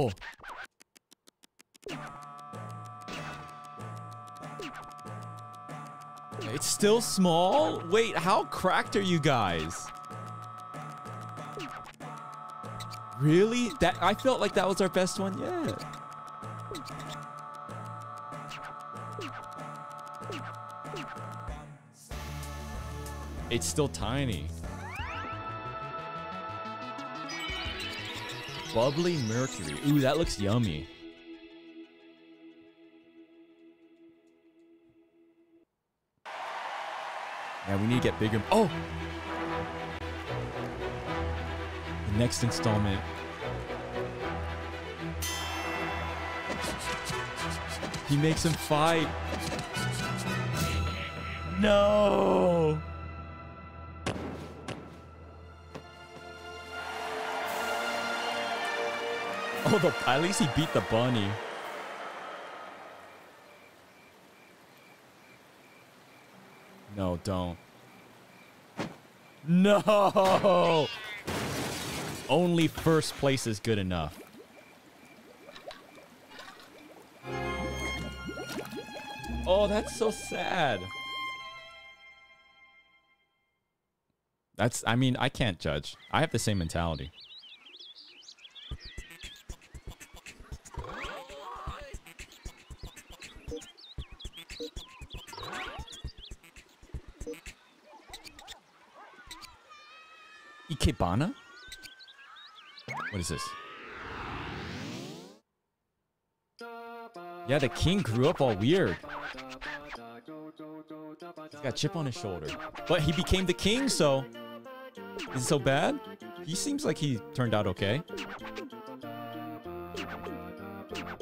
Speaker 1: Still small? Wait, how cracked are you guys? Really? That I felt like that was our best one yet. It's still tiny. Bubbly mercury. Ooh, that looks yummy. Yeah, we need to get bigger. Oh! The next installment. He makes him fight. No! Oh, the, at least he beat the bunny. No, don't. No! Only first place is good enough. Oh, that's so sad. That's, I mean, I can't judge. I have the same mentality. What is this? Yeah, the king grew up all weird. He's got a chip on his shoulder. But he became the king, so... Is it so bad? He seems like he turned out okay.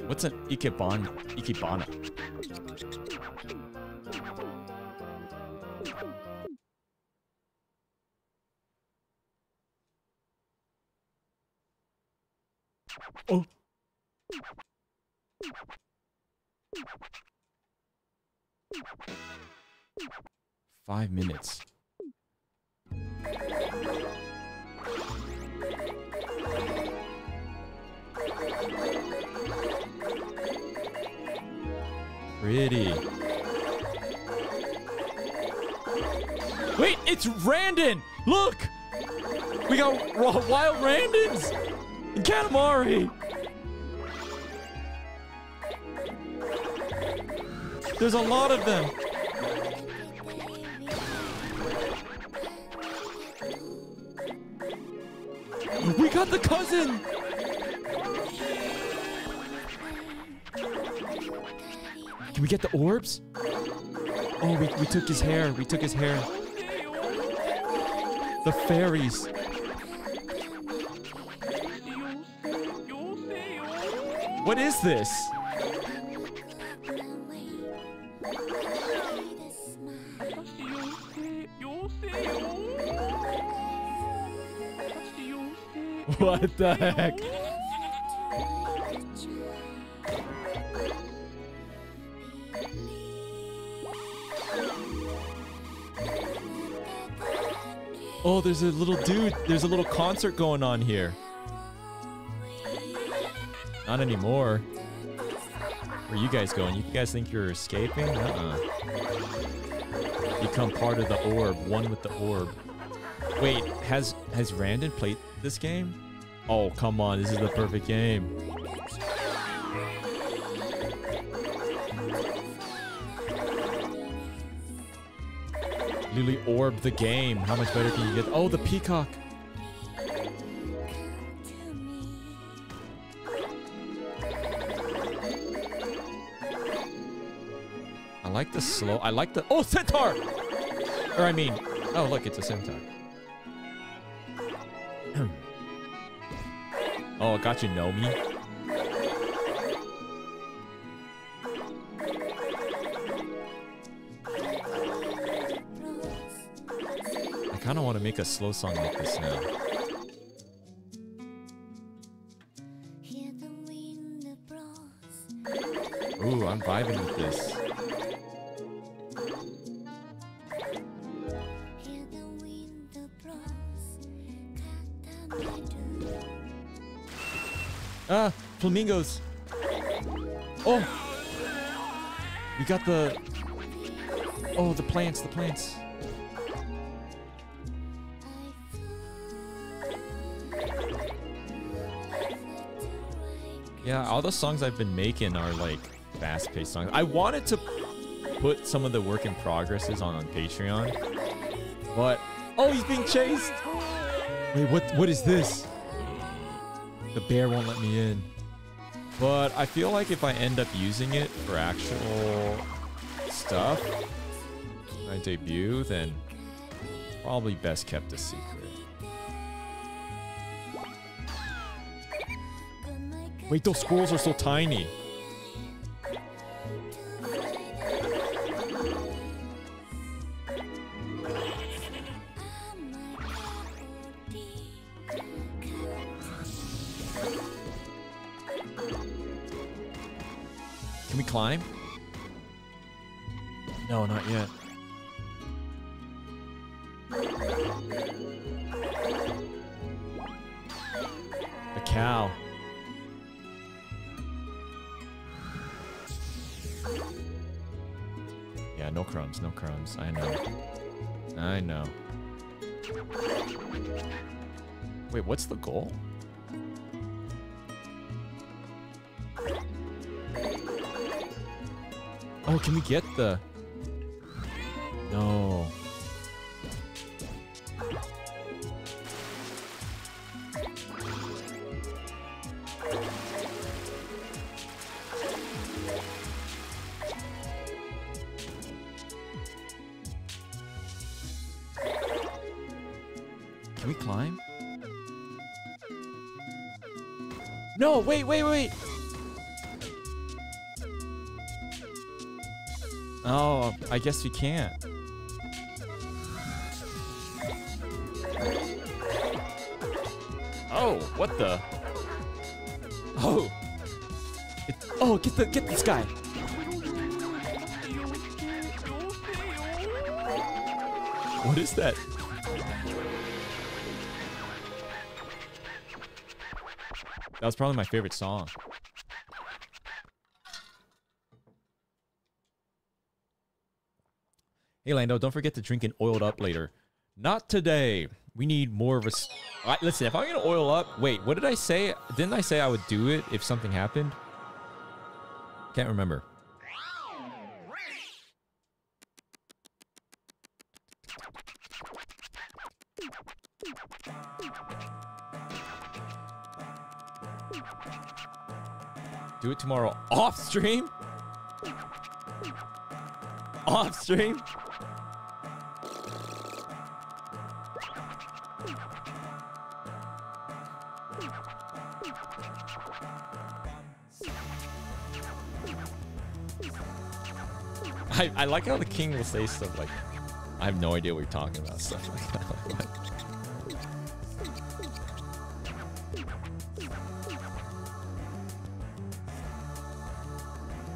Speaker 1: What's an Ikebana? Ikebana. We took his hair. The fairies. What is this? What the heck? Oh, there's a little dude. There's a little concert going on here. Not anymore. Where you guys going? You guys think you're escaping? Uh-uh. Become part of the orb. One with the orb. Wait, has has Randon played this game? Oh, come on. This is the perfect game. Literally orb the game. How much better can you get? Oh, the peacock. I like the slow. I like the. Oh, centaur! Or I mean, oh look, it's a centaur. oh, got you, Nomi. Kind of want to make a slow song like this now. Ooh, I'm vibing with this. Ah, flamingos. Oh, we got the. Oh, the plants, the plants. Yeah, all the songs I've been making are like fast-paced songs. I wanted to put some of the work in progresses on on Patreon, but oh, he's being chased. Wait, what? What is this? The bear won't let me in. But I feel like if I end up using it for actual stuff, my debut, then probably best kept a secret. Wait, those squirrels are so tiny. Get the... No. Can we climb? No, wait, wait, wait. Oh, I guess we can't. Oh, what the? Oh. It, oh, get the get this guy. What is that? That was probably my favorite song. Hey Lando, don't forget to drink an oiled up later. Not today. We need more of a. I- listen, if I'm gonna oil up, wait, what did I say? Didn't I say I would do it if something happened? Can't remember. Do it tomorrow off stream? Off stream? I, I like how the king will say stuff like, I have no idea what you're talking about, stuff like that.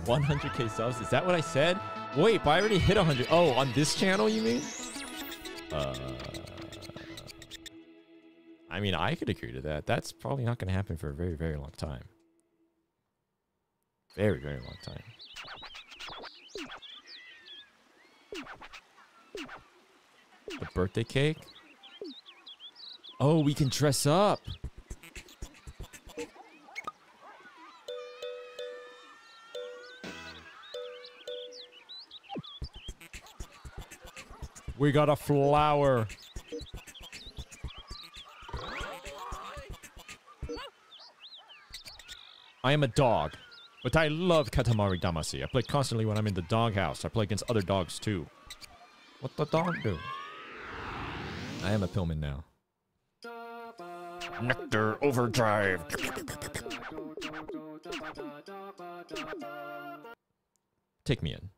Speaker 1: Like, 100k subs? Is that what I said? Wait, but I already hit 100. Oh, on this channel, you mean? Uh, I mean, I could agree to that. That's probably not going to happen for a very, very long time. Very, very long time. The birthday cake? Oh, we can dress up. We got a flower. I am a dog, but I love Katamari Damacy. I play constantly when I'm in the doghouse. I play against other dogs too. What the dog do? I am a Pillman now. Nectar Overdrive. Take me in.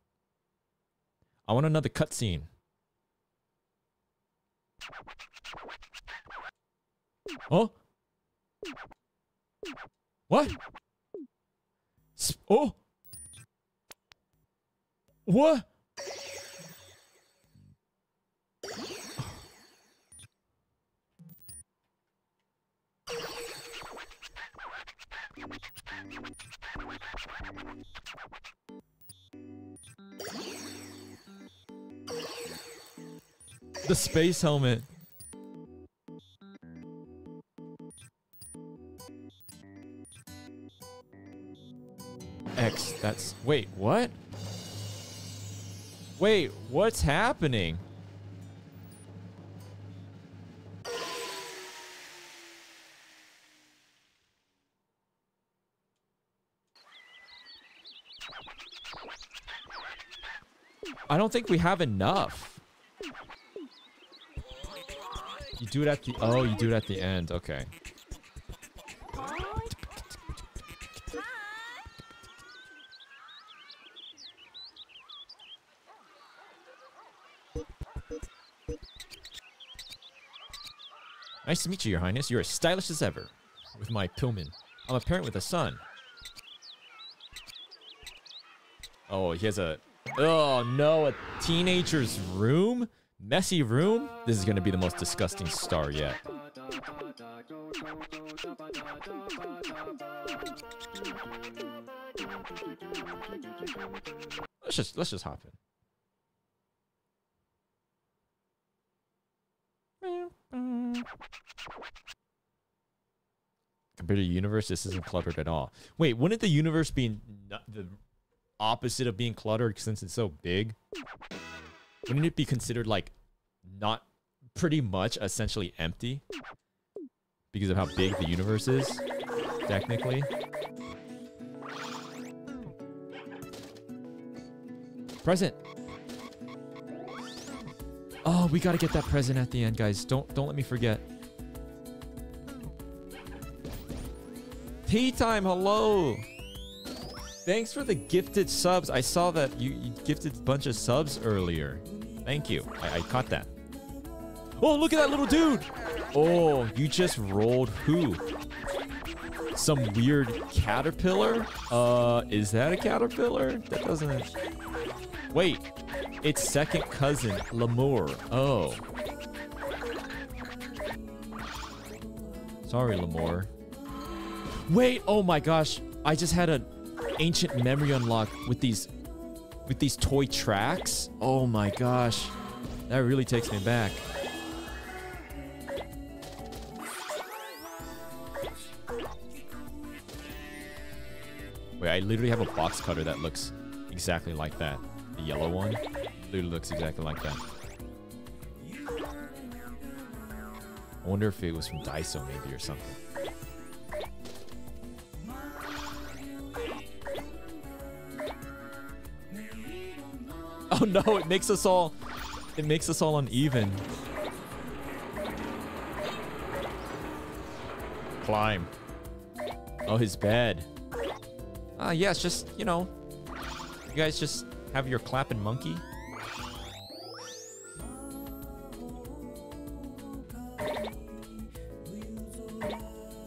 Speaker 1: I want another cutscene. Oh? What? S- oh? What? The space helmet. X, that's wait, what? Wait, what's happening? I don't think we have enough. Do it at the oh, you do it at the end. Okay. Nice to meet you, Your Highness. You're as stylish as ever. With my Pillman. I'm a parent with a son. Oh, he has a... Oh, no. A teenager's room? Messy room? This is going to be the most disgusting star yet. Let's just, let's just hop in. Compared to the universe, this isn't cluttered at all. Wait, wouldn't the universe be the opposite of being cluttered since it's so big? Wouldn't it be considered like not pretty much essentially empty? Because of how big the universe is, technically. Present. Oh, we gotta get that present at the end, guys. Don't don't let me forget. Tea time, hello. Thanks for the gifted subs. I saw that you, you gifted a bunch of subs earlier. Thank you. I, I caught that. Oh, look at that little dude. Oh, you just rolled who? Some weird caterpillar? Uh, is that a caterpillar? That doesn't... Wait, it's second cousin, Lemur. Oh. Sorry, Lemur. Wait, oh my gosh. I just had an ancient memory unlock with these with these toy tracks. Oh my gosh. That really takes me back. Wait, I literally have a box cutter that looks exactly like that. The yellow one literally looks exactly like that. I wonder if it was from Daiso maybe or something. Oh no, it makes us all it makes us all uneven. Climb. Oh, his bed. Ah, yeah, just, you know, you guys just have your clapping monkey.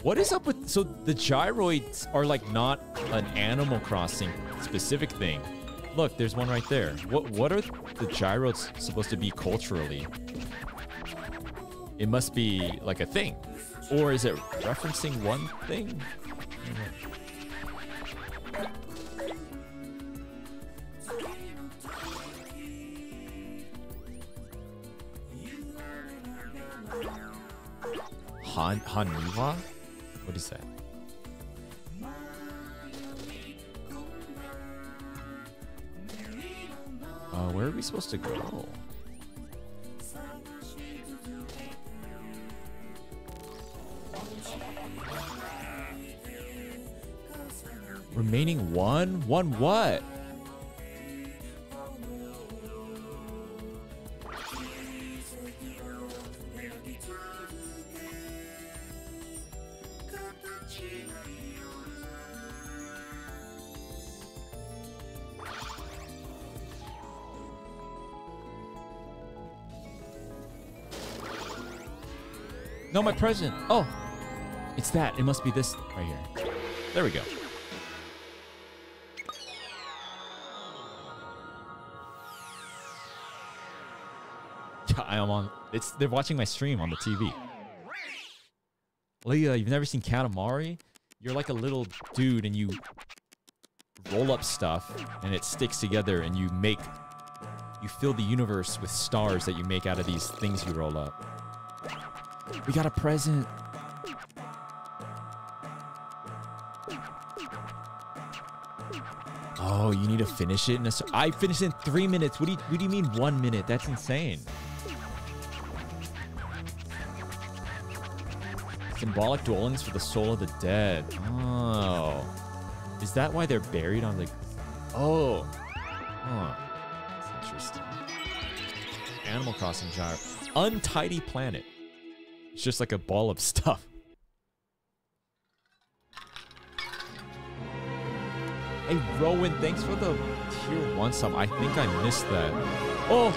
Speaker 1: What is up with so the gyroids are like not an Animal Crossing specific thing. Look, there's one right there. What what are the gyroids supposed to be culturally? It must be like a thing. Or is it referencing one thing? Han Haniwa? What is that? Uh, where are we supposed to go? Remaining one? One what? No, my present. Oh, it's that. It must be this right here. There we go. I am on. It's they're watching my stream on the TV. Leah, you've never seen Katamari? You're like a little dude and you roll up stuff and it sticks together and you make you fill the universe with stars that you make out of these things you roll up. We got a present. Oh, you need to finish it in a. I finished in three minutes. What do you What do you mean one minute? That's insane. Symbolic dwellings for the soul of the dead. Oh, is that why they're buried on the? Oh, huh. That's interesting. Animal Crossing gyro. Untidy planet. It's just like a ball of stuff. Hey, Rowan, thanks for the tier one sub. I think I missed that. Oh,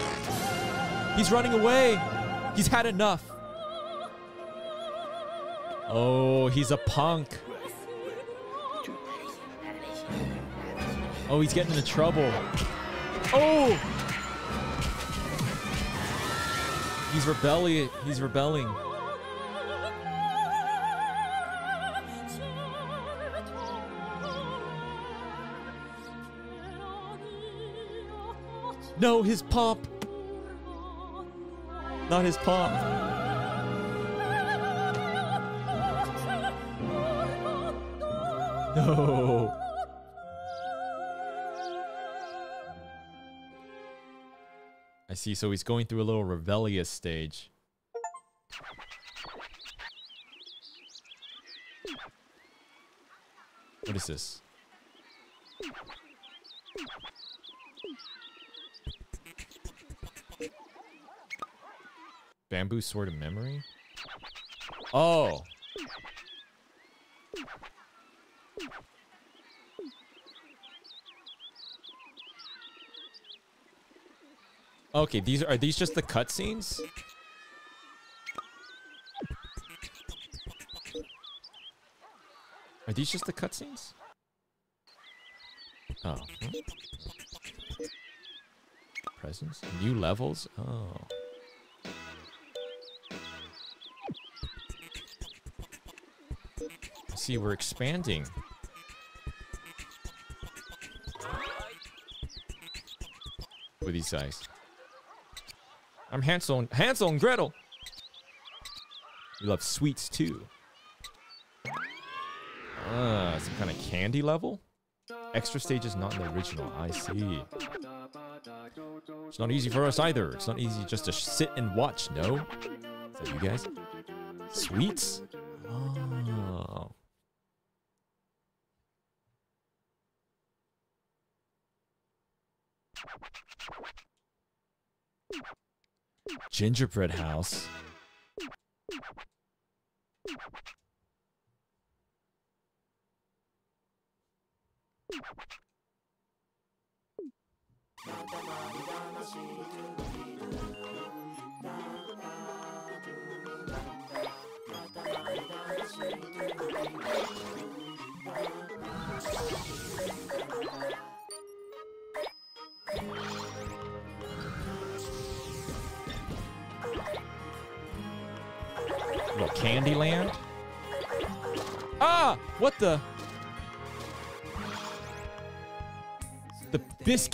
Speaker 1: he's running away. He's had enough. Oh, he's a punk. Oh, he's getting into trouble. Oh! He's rebelling. He's rebelling. No, his pomp. Not his pomp. No. I see. So he's going through a little rebellious stage. What is this? Bamboo sword of memory? Oh. Okay, these are, these just the cutscenes? Are these just the cutscenes? Oh. Presents? New levels? Oh. See, we're expanding. With these guys. I'm Hansel and, Hansel and Gretel. We love sweets too. Ah, some kind of candy level? Extra stages not in the original. I see. It's not easy for us either. It's not easy just to sit and watch, no? Is that you guys? Sweets? Oh. Gingerbread house.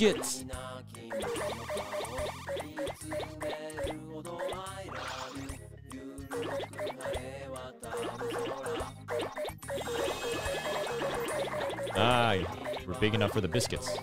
Speaker 1: Biscuits. Ah, we're big enough for the biscuits.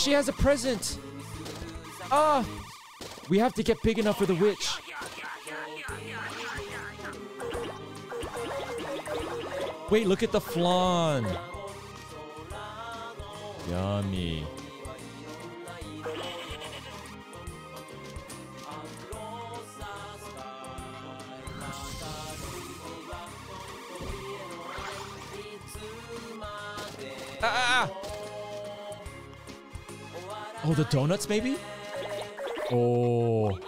Speaker 1: She has a present! Ah! We have to get big enough for the witch. Wait, look at the flan. Yummy. The donuts, maybe? Oh.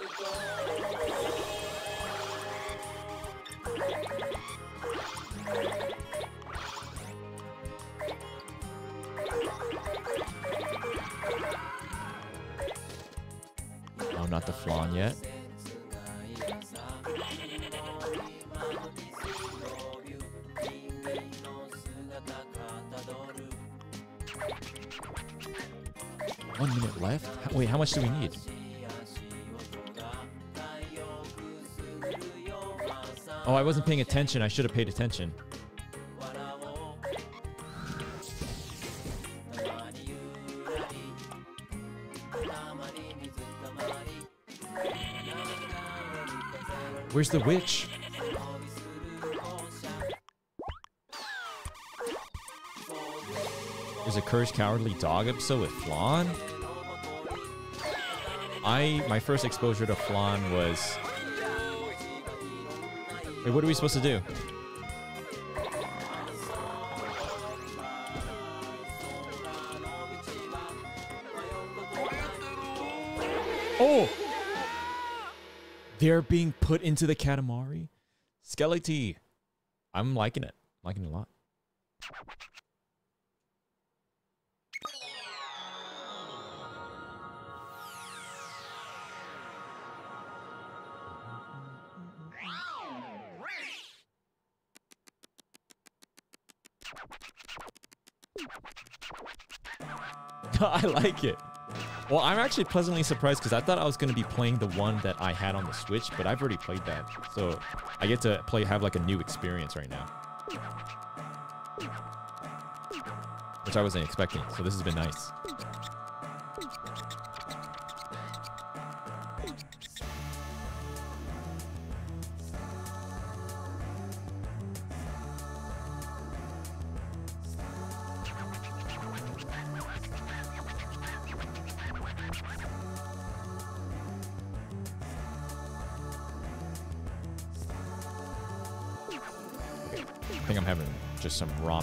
Speaker 1: Paying attention. I should have paid attention. Where's the witch? There's a Courage Cowardly Dog episode with Flan. I my first exposure to Flan was. Wait, what are we supposed to do? Oh! They're being put into the Katamari? Skelety. I'm liking it. Like it. Well, I'm actually pleasantly surprised because I thought I was going to be playing the one that I had on the Switch, but I've already played that. So I get to play, have like a new experience right now. Which I wasn't expecting. So this has been nice.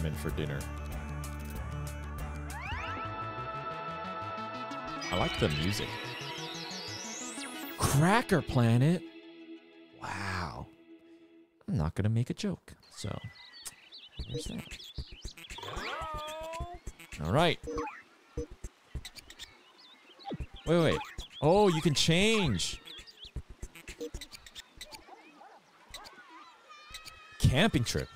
Speaker 1: Ramen for dinner. I like the music. Cracker Planet? Wow. I'm not going to make a joke. So, there's that. All right. Wait, wait. Oh, you can change. Camping trip.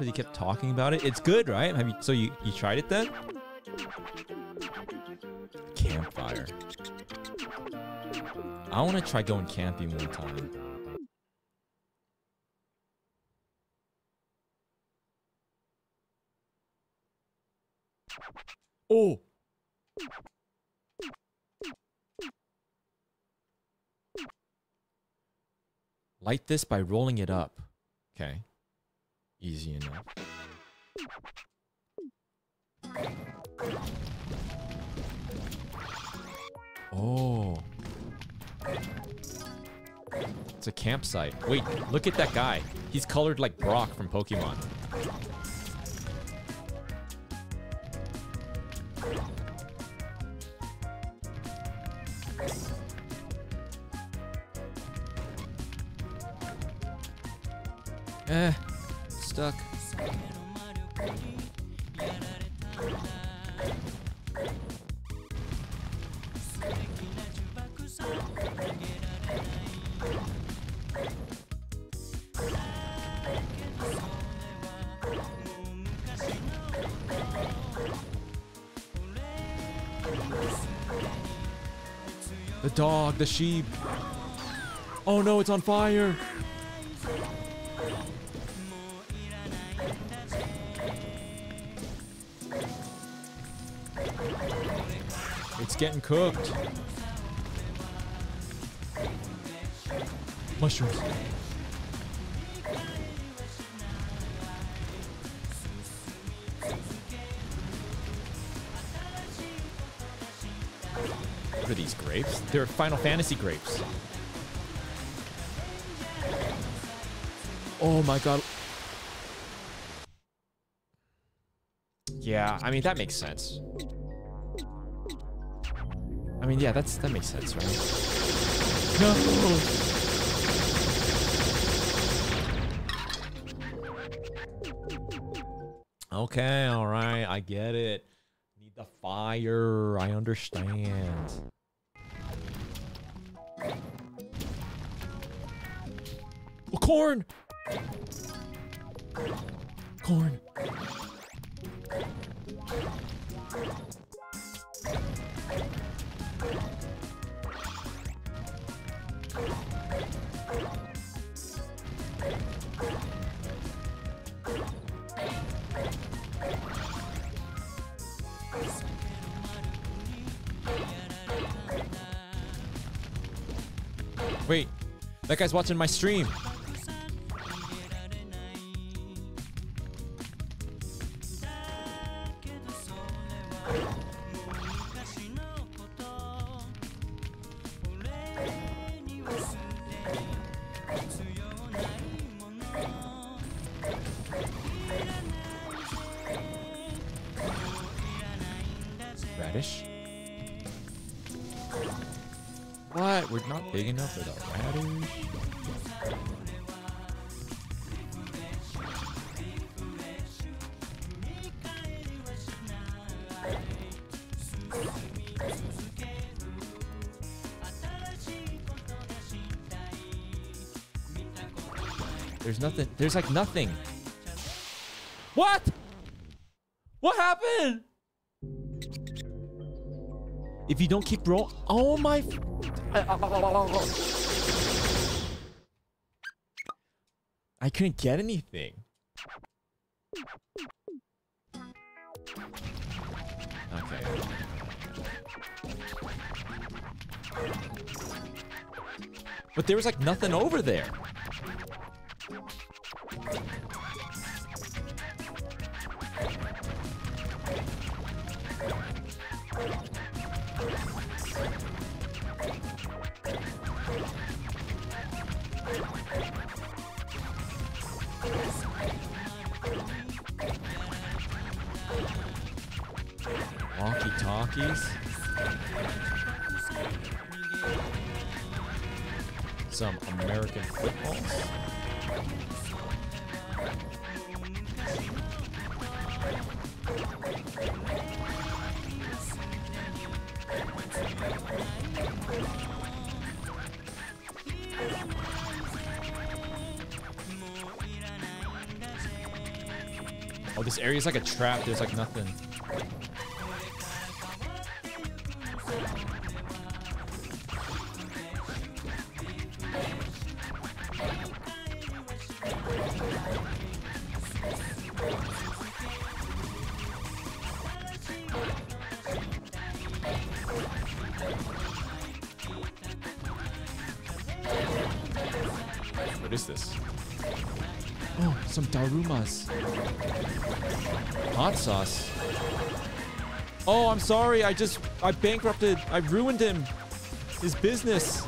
Speaker 1: Because he kept talking about it. It's good, right? Have you? So you you tried it then? Campfire. I want to try going camping one time. Oh. Light this by rolling it up. Okay. Easy enough. Oh. It's a campsite. Wait, look at that guy. He's colored like Brock from Pokemon. Eh, The sheep. Oh no, it's on fire. It's getting cooked. Mushrooms. Grapes? They're Final Fantasy grapes. Oh my god. Yeah, I mean that makes sense. I mean, yeah, that's that makes sense, right? No. Okay, all right, I get it. Need the fire. I understand. Corn. Corn. Wait, that guy's watching my stream. There's nothing. There's like nothing. What? What happened? If you don't keep roll, oh my! I couldn't get anything. Okay. But there was like nothing over there. Some American footballs. Oh, this area is like a trap. There's like nothing. I just I bankrupted. I ruined him. His business.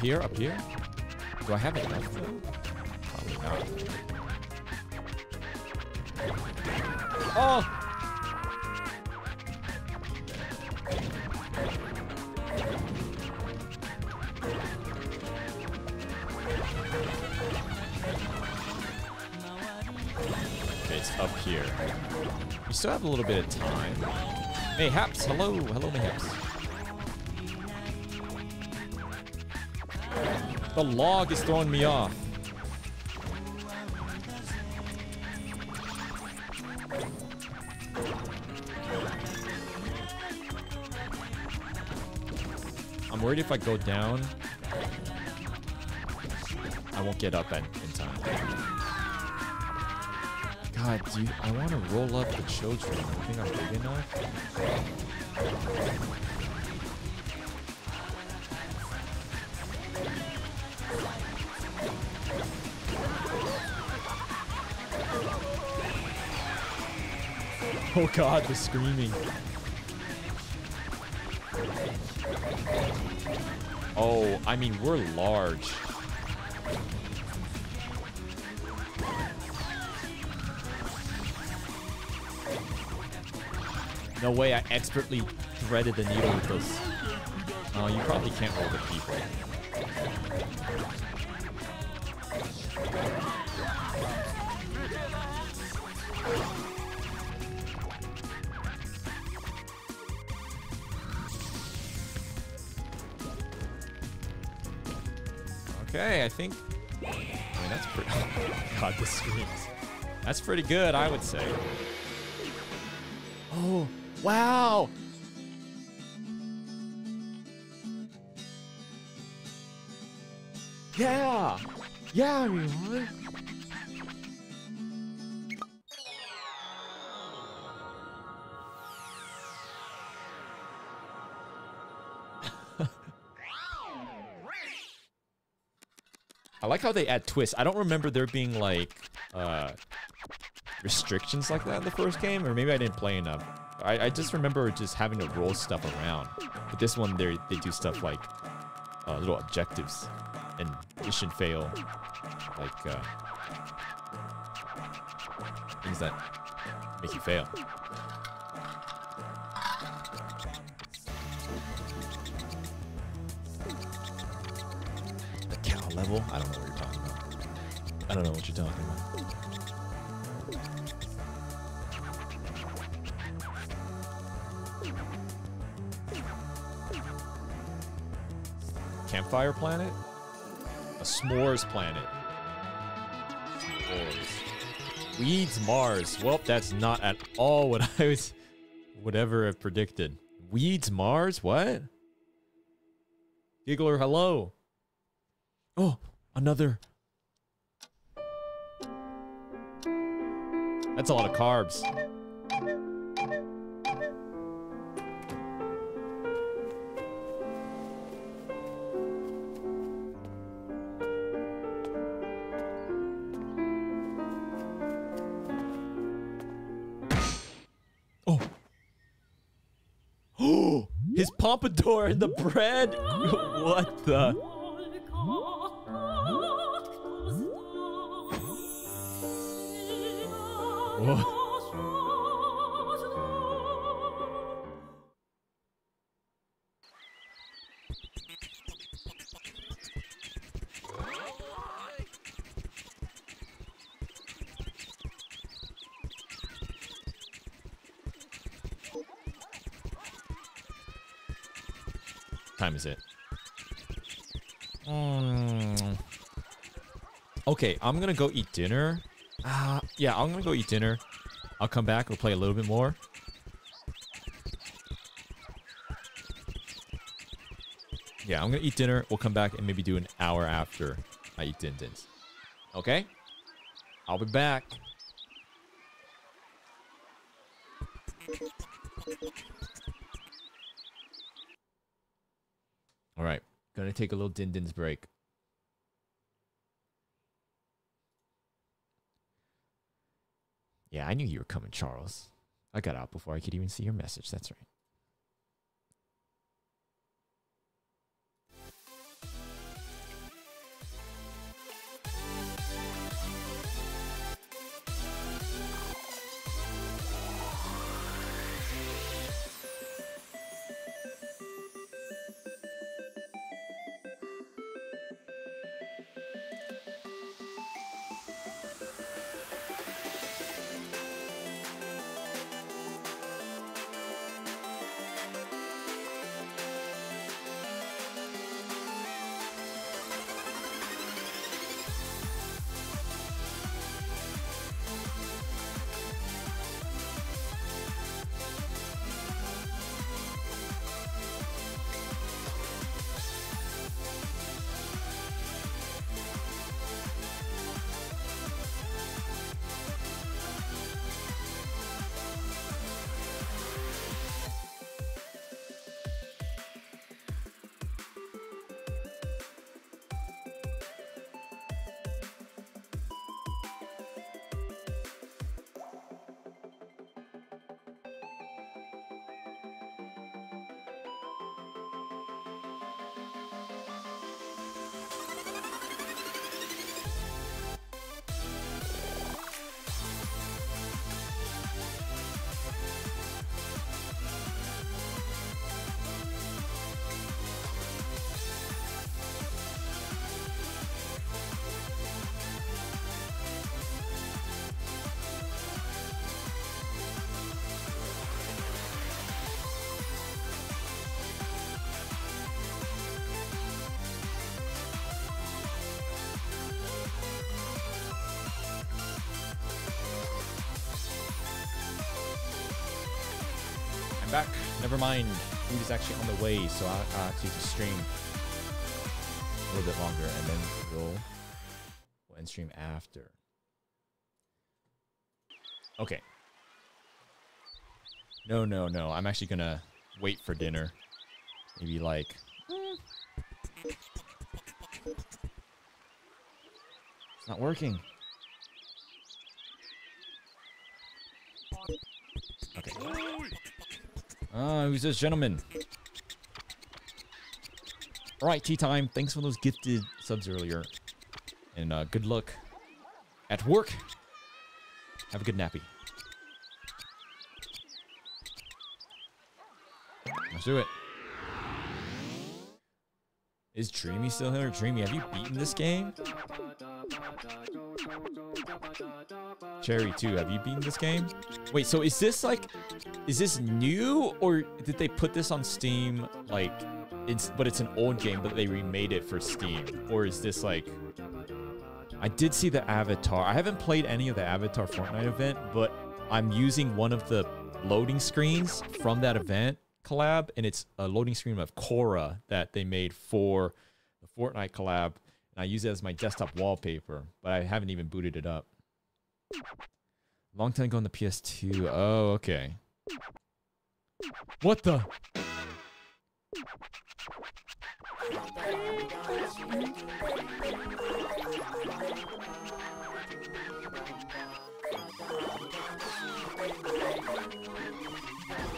Speaker 1: Here? Up here? Do I have enough log is throwing me off. I'm worried if I go down, I won't get up in, in time. God, dude, I want to roll up the children. You think I'm big enough? Oh god, the screaming. Oh, I mean, we're large. No way I expertly threaded the needle with those. Oh, you probably can't roll the people. Okay, I think. I mean, that's pretty. Oh God, the screams. That's pretty good, I would say. Oh, wow. Yeah. Yeah, I like how they add twists. I don't remember there being like uh, restrictions like that in the first game, or maybe I didn't play enough. I, I just remember just having to roll stuff around. But this one, they they do stuff like uh, little objectives and mission fail, like uh, things that make you fail. Cow level? I don't know what you're talking about. I don't know what you're talking about. Campfire planet? A s'mores planet. S'mores. Weeds Mars. Well, that's not at all what I was would ever have predicted. Weeds Mars? What? Giggler, hello. Oh, another. That's a lot of carbs. Oh. Oh, his pompadour in the bread. what the? Time is it? Mm. Okay, I'm gonna go eat dinner. Uh, yeah, I'm gonna go eat dinner. I'll come back. We'll play a little bit more. Yeah, I'm gonna eat dinner. We'll come back and maybe do an hour after I eat din dins. Okay? I'll be back. All right, gonna take a little din dins break. I knew you were coming, Charles. I got out before I could even see your message. That's right. Never mind. Food is actually on the way, so I'll, actually just stream a little bit longer, and then we'll, we'll end stream after. Okay. No, no, no. I'm actually gonna wait for dinner. Maybe like. It's not working. Ah, who's this gentleman? All right, tea time. Thanks for those gifted subs earlier. And uh, good luck at work. Have a good nappy. Let's do it. Is Dreamy still here? Dreamy, have you beaten this game? Cherry 2, have you beaten this game? Wait, so is this like, is this new or did they put this on Steam like, it's but it's an old game but they remade it for Steam? Or is this like, I did see the Avatar. I haven't played any of the Avatar Fortnite event, but I'm using one of the loading screens from that event collab, and it's a loading screen of Korra that they made for the Fortnite collab. And I use it as my desktop wallpaper, but I haven't even booted it up. Long time ago on the PS2. Oh, okay. What the?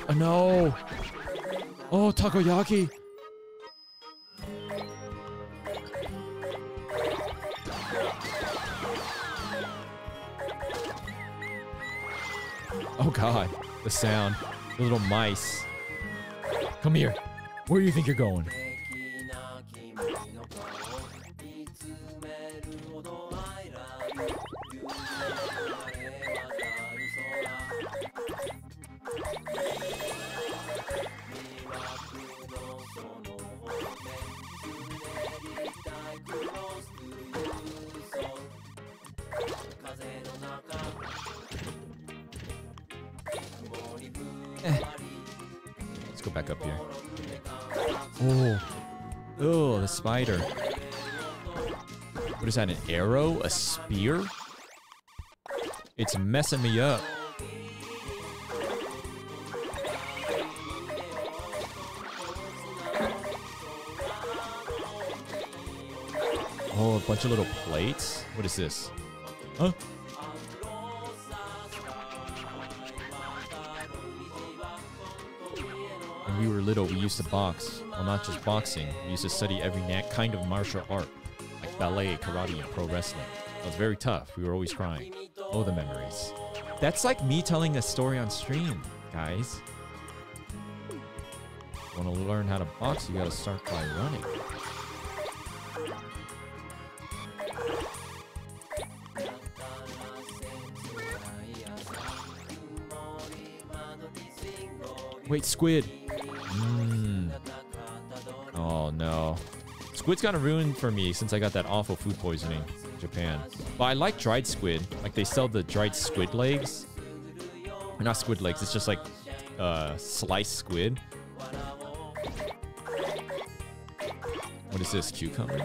Speaker 1: Oh, no. Oh, takoyaki. Oh god, the sound. The little mice. Come here. Where do you think you're going? Is that, an arrow? A spear? It's messing me up. Oh, a bunch of little plates? What is this? Huh? When we were little, we used to box. Well, not just boxing. We used to study every kind of martial art, ballet, karate, and pro wrestling. It was very tough. We were always crying. Oh, the memories. That's like me telling a story on stream, guys. Want to learn how to box? You got to start by running. Wait, squid. Squid's kind of ruined for me since I got that awful food poisoning in Japan. But I like dried squid. Like they sell the dried squid legs. Not squid legs, it's just like uh, sliced squid. What is this? Cucumber?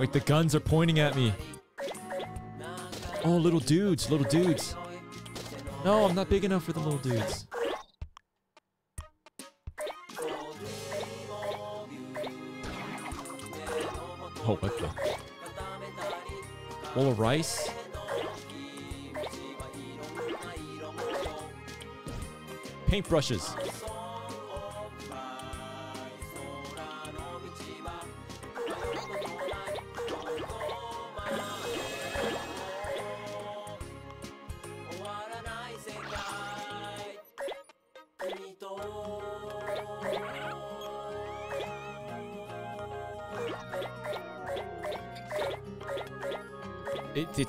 Speaker 1: Wait, the guns are pointing at me. Oh, little dudes, little dudes. No, I'm not big enough for the little dudes. Oh, what the? Bowl of rice? Paintbrushes.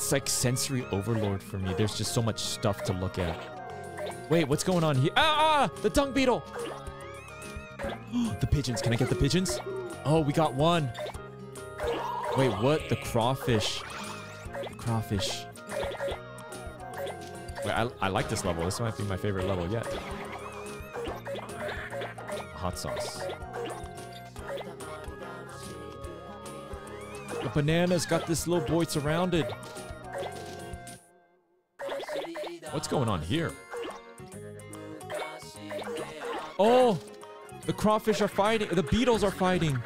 Speaker 1: It's like sensory overload for me. There's just so much stuff to look at. Wait, what's going on here? Ah, ah the dung beetle. the pigeons. Can I get the pigeons? Oh, we got one. Wait, what? The crawfish. Crawfish. Wait, I, I like this level. This might be my favorite level yet. Hot sauce. The banana's got this little boy surrounded. What's going on here? Oh! The crawfish are fighting. The beetles are fighting.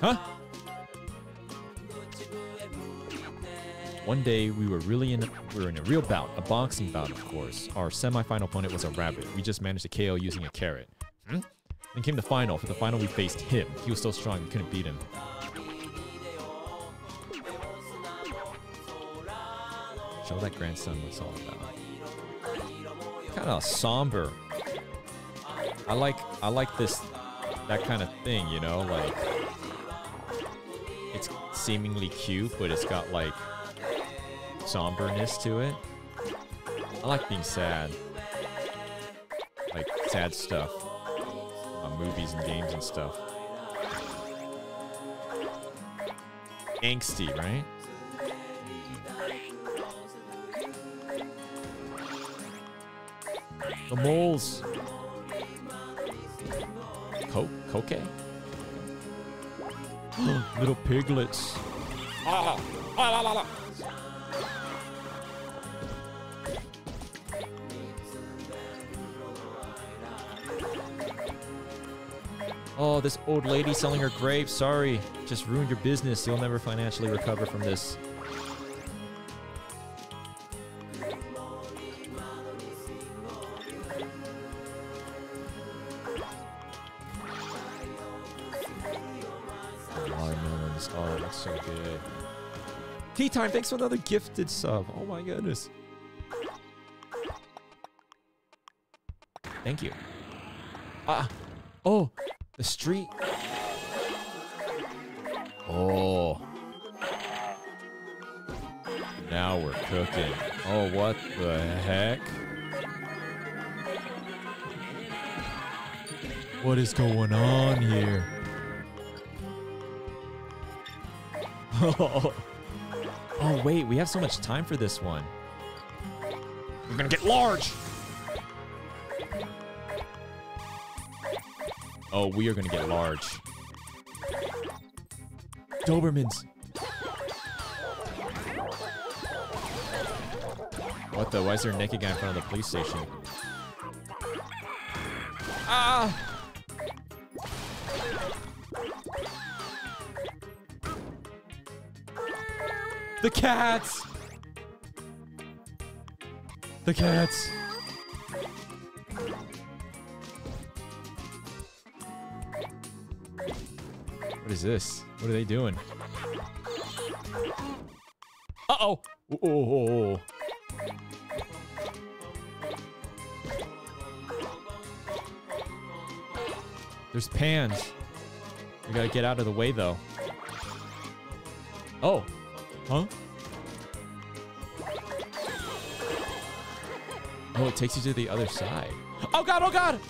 Speaker 1: Huh? One day we were really in we were in a real bout, a boxing bout, of course. Our semifinal opponent was a rabbit. We just managed to KO using a carrot. Then came the final. For the final, we faced him. He was so strong we couldn't beat him. Show that grandson what's all about. Kind of somber. I like I like this that kind of thing, you know, like it's seemingly cute, but it's got like somberness to it. I like being sad. Like sad stuff. Movies and games and stuff. Angsty, right? The moles. Co coke? Little piglets. Ah, ah, la, la, la. Oh, this old lady selling her grapes. Sorry. Just ruined your business. You'll never financially recover from this. Watermelons. Oh, that's so good. Tea time. Thanks for another gifted sub. Oh my goodness. Thank you. Ah. Oh, the street. Oh. Now we're cooking. Oh, what the heck? What is going on here? Oh. wait, we have so much time for this one. We're gonna get large! Oh, we are gonna get large. Dobermans. What the? Why is there a naked guy in front of the police station? Ah! The cats! The cats! Is this? What are they doing? Uh-oh! Oh, oh, oh. There's pans. We gotta get out of the way, though. Oh. Huh? Oh, it takes you to the other side. Oh god, oh god!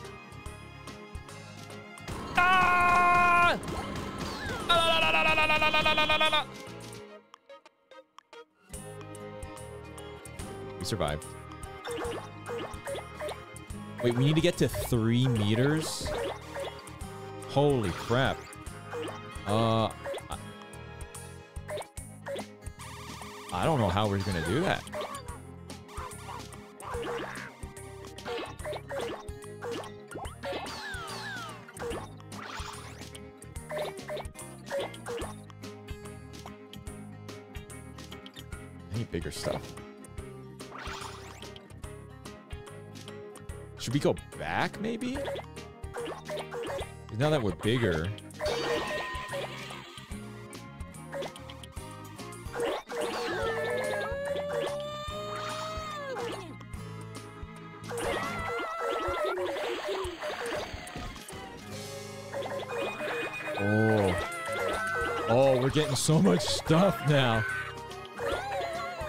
Speaker 1: Survived. Wait, we need to get to three meters? Holy crap. Uh, I- I don't know how we're gonna do that. Maybe? Now that we're bigger. Oh. Oh, we're getting so much stuff now.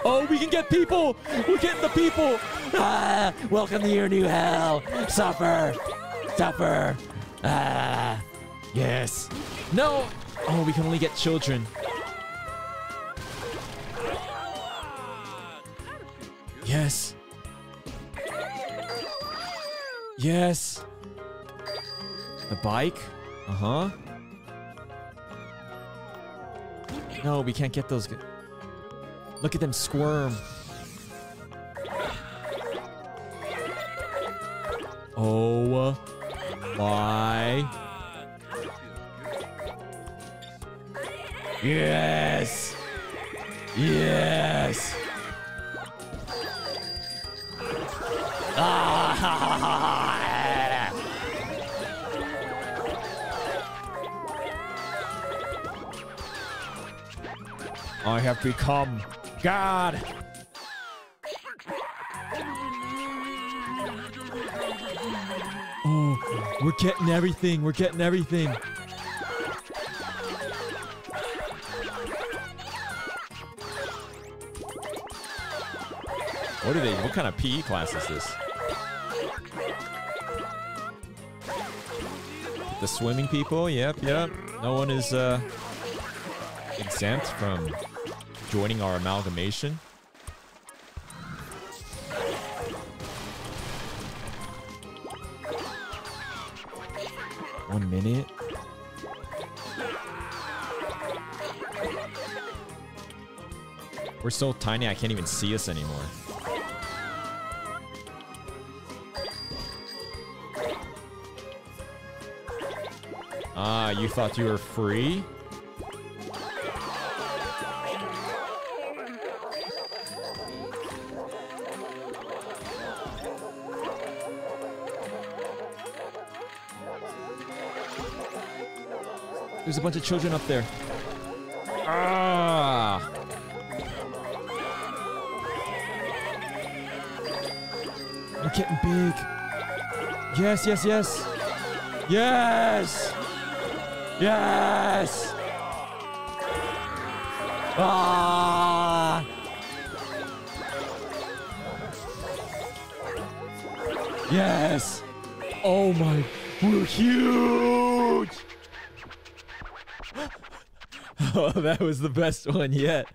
Speaker 1: Oh, we can get people! We're getting the people! Ah, welcome to your new hell! Suffer! Suffer! Ah, yes. No! Oh, we can only get children. Yes. Yes. The bike? Uh huh. No, we can't get those. Look at them squirm. Oh my. Yes. Yes. Ah. I have become God. Oh, we're getting everything. We're getting everything. What are they? What kind of PE class is this? The swimming people? Yep, yep. No one is uh, exempt from joining our amalgamation. One minute. We're so tiny, I can't even see us anymore. Ah, you thought you were free? There's a bunch of children up there. Ah! We're getting big. Yes, yes, yes. Yes! Yes! Ah! Yes! Oh my, we're huge! Oh, that was the best one yet.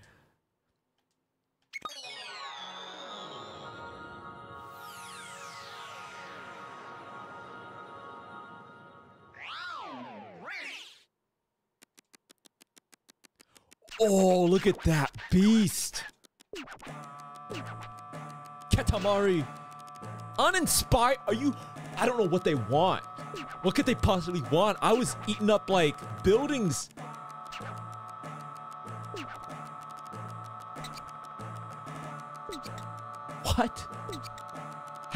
Speaker 1: Oh, look at that beast. Katamari. Uninspired? Are you? I don't know what they want. What could they possibly want? I was eating up like buildings.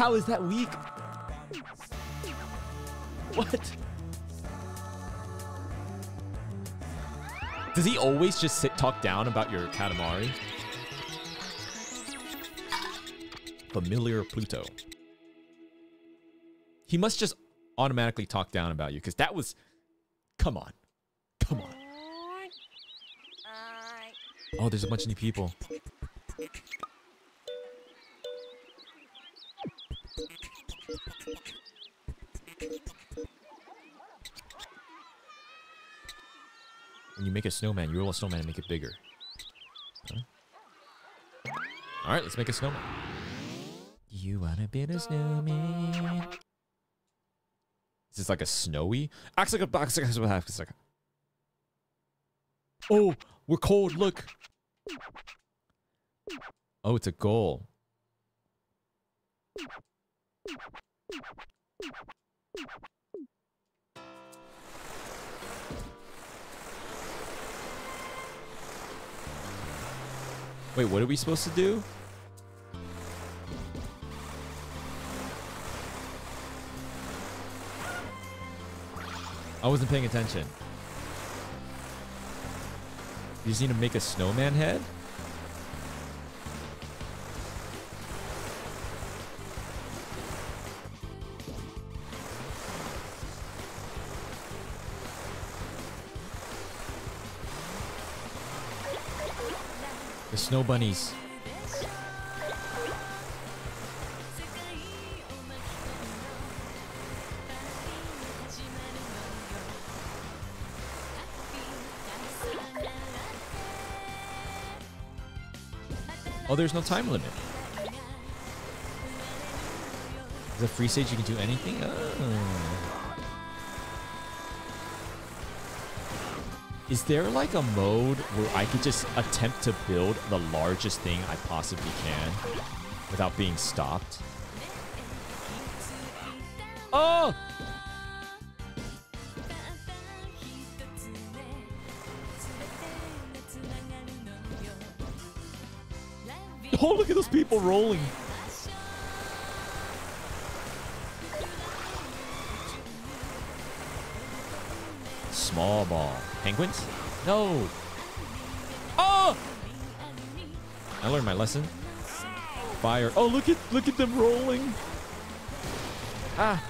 Speaker 1: How is that weak? What? Does he always just sit talk down about your Katamari? Familiar Pluto. He must just automatically talk down about you because that was. Come on. Come on. Oh, there's a bunch of new people. You make a snowman, you roll a snowman and make it bigger. Huh? All right, let's make a snowman. You wanna build a snowman? Is this like a snowy? Acts like a box. Oh, we're cold. Look. Oh, it's a goal. Wait, what are we supposed to do? I wasn't paying attention. You just need to make a snowman head? Snow bunnies. Oh, there's no time limit. A free stage you can do anything? Oh. Is there like a mode where I could just attempt to build the largest thing I possibly can without being stopped? Oh! Oh, look at those people rolling. Penguins? No. Oh! I learned my lesson. Fire. Oh, look at look at them rolling. Ah.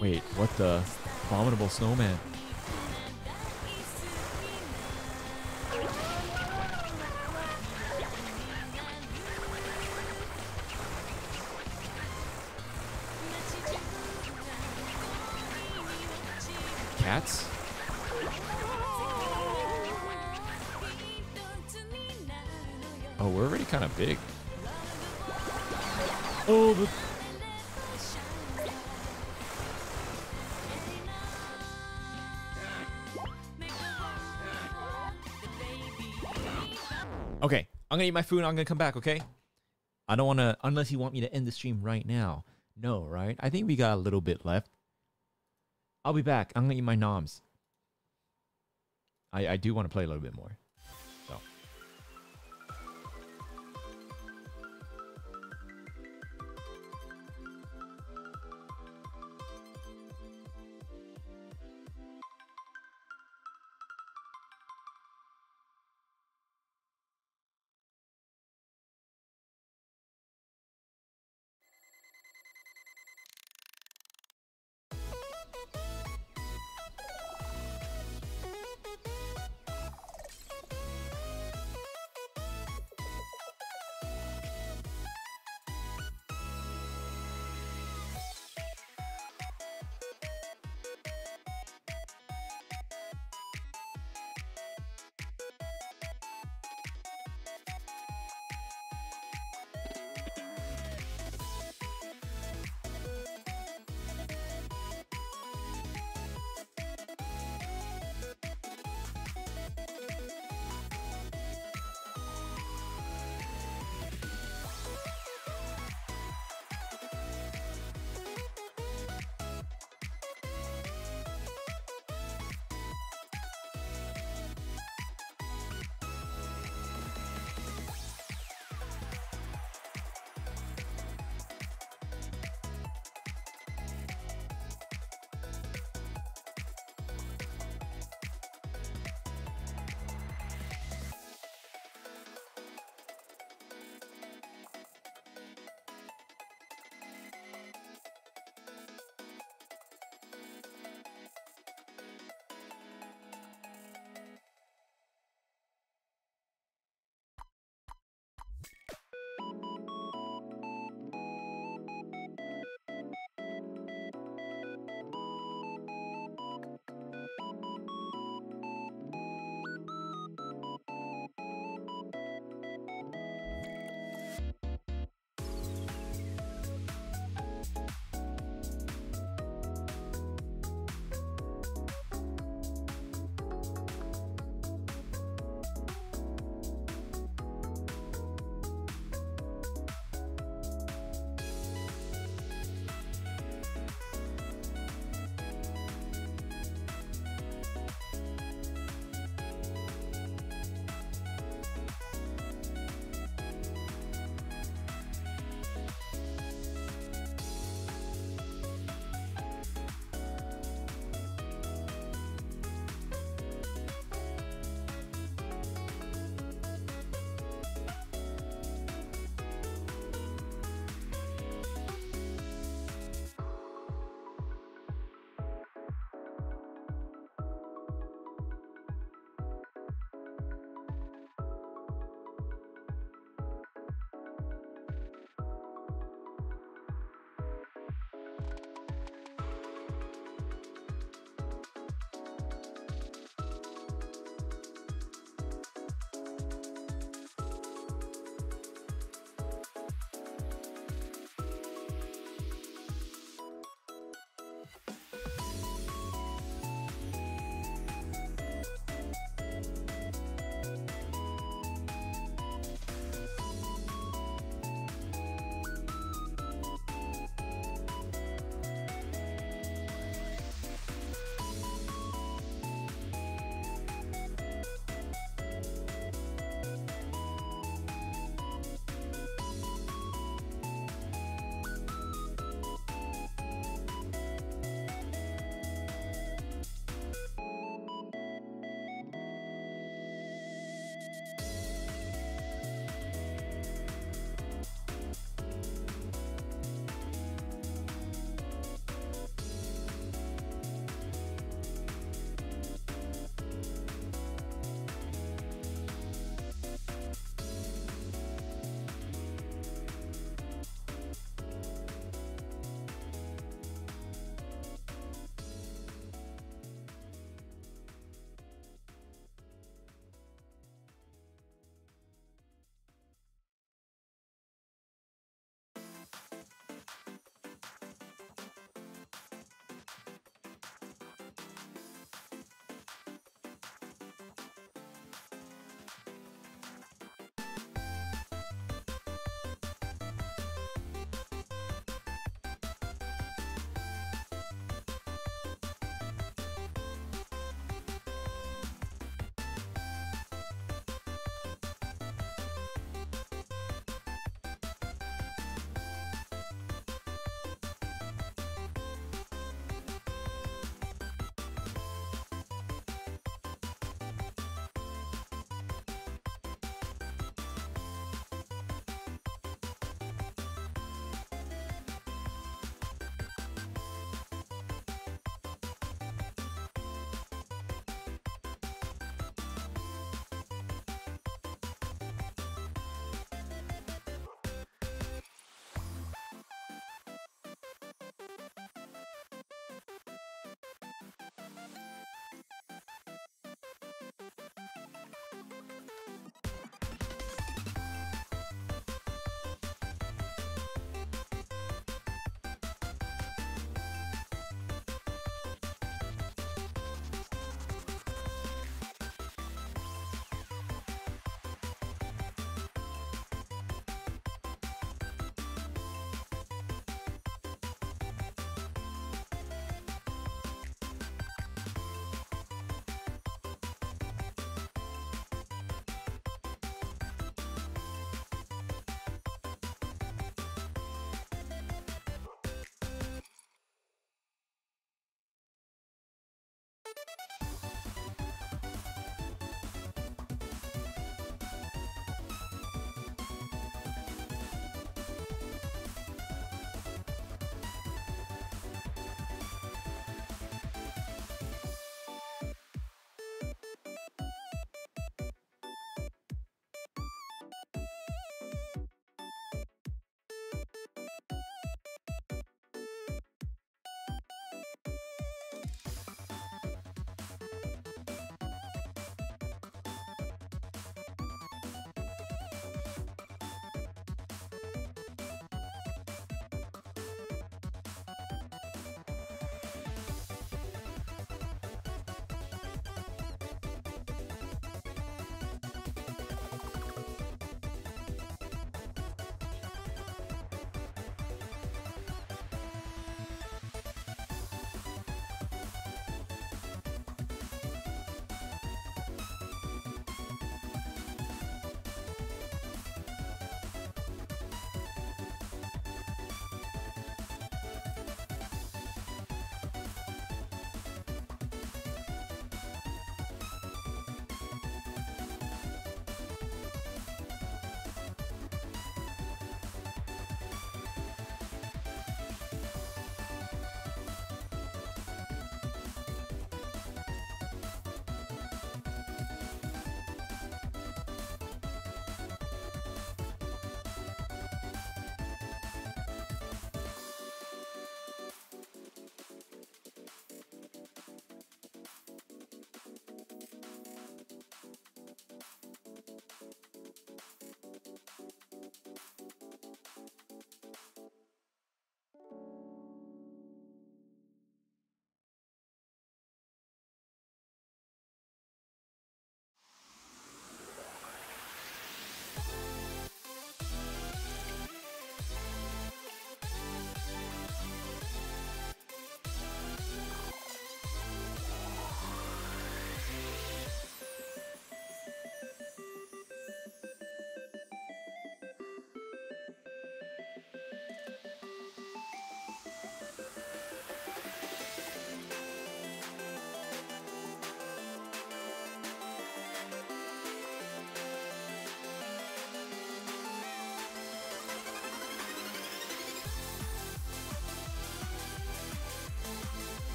Speaker 1: Wait, what the abominable snowman? Gonna eat my food I'm gonna come back, okay? I don't wanna, unless you want me to end the stream right now. No, right? I think we got a little bit left. I'll be back. I'm gonna eat my noms. I, I do want to play a little bit more.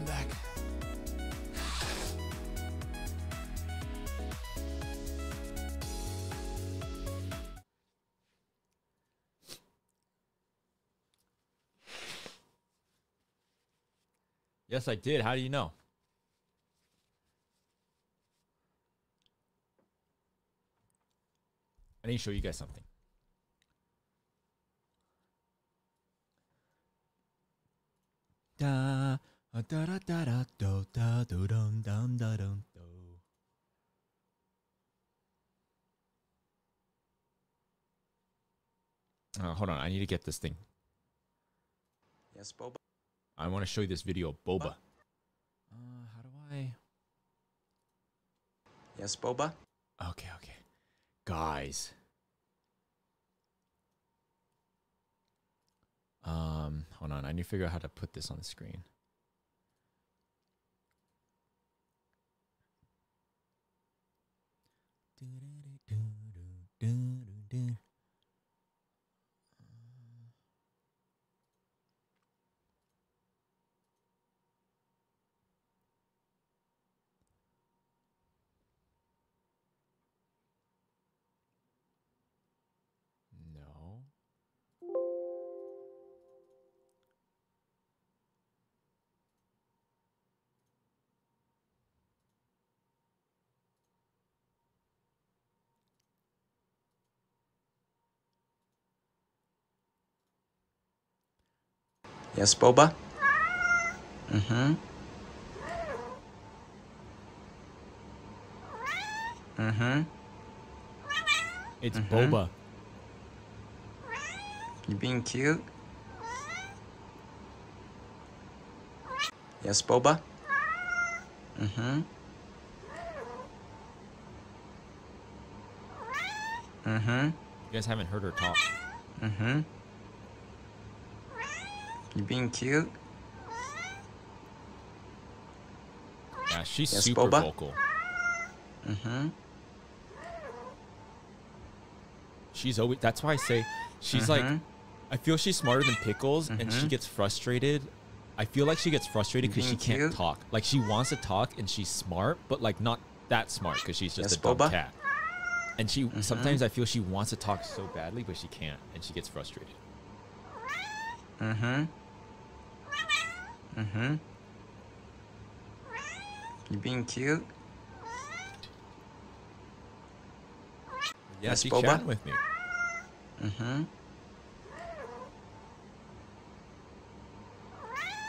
Speaker 1: I'm back. Yes, I did. How do you know? I need to show you guys something. Da da da da da do da do dum dum da dum do. Uh, hold on, I need to get this thing.
Speaker 5: Yes, Boba.
Speaker 1: I want to show you this video of Boba. Uh, how do I?
Speaker 5: Yes, Boba.
Speaker 1: Okay, okay. Guys. Um, hold on. I need to figure out how to put this on the screen.
Speaker 5: Yes, Boba. Mm-hmm. Mm-hmm.
Speaker 1: It's
Speaker 5: Mhm.
Speaker 1: Boba.
Speaker 5: You being cute? Yes, Boba. Mm-hmm. Mm-hmm.
Speaker 1: You guys haven't heard her talk.
Speaker 5: Mm-hmm. You being cute?
Speaker 1: Yeah, she's
Speaker 5: Yes,
Speaker 1: super
Speaker 5: Boba?
Speaker 1: vocal.
Speaker 5: Mm-hmm.
Speaker 1: She's always. That's why I say she's like.
Speaker 5: Mhm.
Speaker 1: I feel she's smarter than Pickles, and she
Speaker 5: Mhm.
Speaker 1: gets frustrated. I feel like she gets frustrated because she can't
Speaker 5: cute?
Speaker 1: talk. Like she wants to talk, and she's smart, but like not that smart because she's just
Speaker 5: Yes,
Speaker 1: a dumb
Speaker 5: Boba?
Speaker 1: cat. And she
Speaker 5: Mhm.
Speaker 1: sometimes I feel she wants to talk so badly, but she can't, and she gets frustrated.
Speaker 5: Mm-hmm. Mm-hmm. You being cute? Yes,
Speaker 1: she's
Speaker 5: Boba?
Speaker 1: with me.
Speaker 5: Mm-hmm.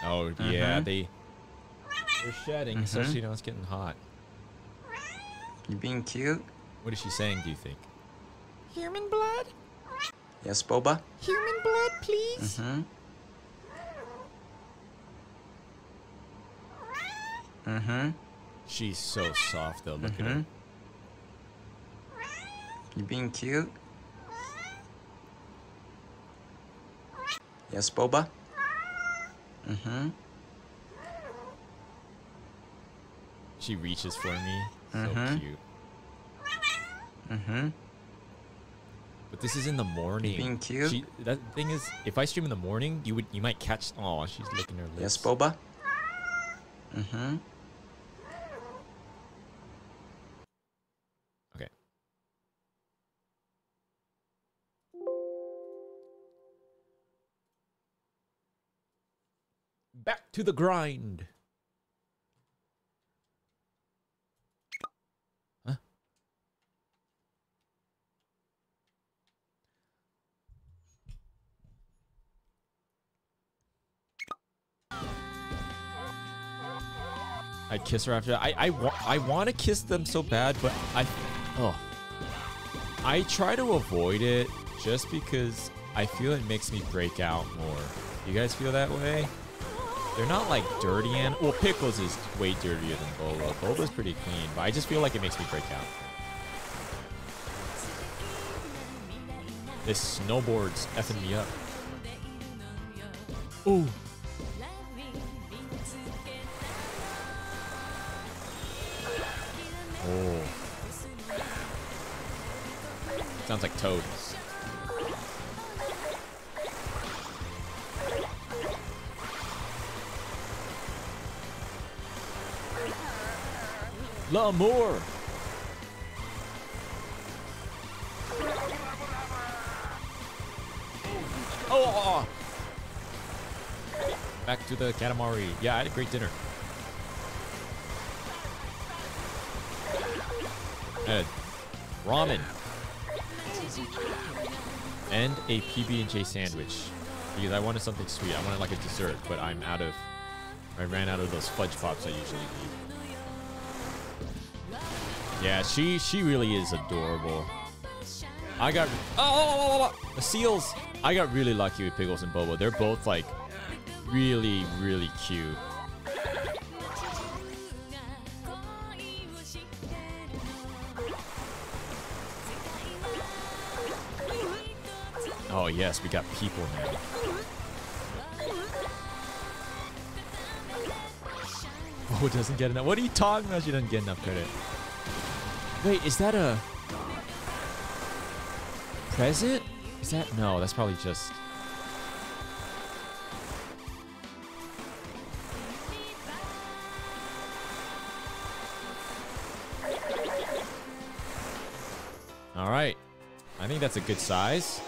Speaker 1: Oh yeah,
Speaker 5: Mhm.
Speaker 1: they they're shedding, so
Speaker 5: Mhm.
Speaker 1: she knows it's getting hot.
Speaker 5: You being cute?
Speaker 1: What is she saying? Do you think?
Speaker 6: Human blood?
Speaker 5: Yes, Boba.
Speaker 6: Human blood, please?
Speaker 5: Mm-hmm. Mm-hmm.
Speaker 1: She's so soft though. Look at her.
Speaker 5: Mhm. You being cute? Yes, Boba. Mm-hmm.
Speaker 1: She reaches for me. So
Speaker 5: Mhm.
Speaker 1: cute.
Speaker 5: Mm-hmm.
Speaker 1: But this is in the morning.
Speaker 5: being cute?
Speaker 1: She, that thing is, if I stream in the morning, you would you might catch. Oh, she's licking her lips.
Speaker 5: Yes, Boba. Mm-hmm.
Speaker 1: To the grind. Huh? I kiss her after. I I, wa- I want to kiss them so bad, but I oh I try to avoid it just because I feel it makes me break out more. You guys feel that way? They're not like dirty and well, Pickles is way dirtier than Boba. Boba's pretty clean, but I just feel like it makes me break out. This snowboard's effing me up. Ooh. Oh. Sounds like Toad. L'amour. Oh, oh, oh, oh. Back to the Katamari. Yeah, I had a great dinner. Ramen and a PB&J sandwich because I wanted something sweet. I wanted like a dessert, but I'm out of. I ran out of those fudge pops I usually eat. Yeah, she she really is adorable. I got oh, oh, oh, oh, the seals. I got really lucky with Pickles and Bobo. They're both like really really cute. Oh yes, we got people now. Oh, doesn't get enough. What are you talking about? She doesn't get enough credit. Wait, is that a present? Is that no? That's probably just. All right, I think that's a good size.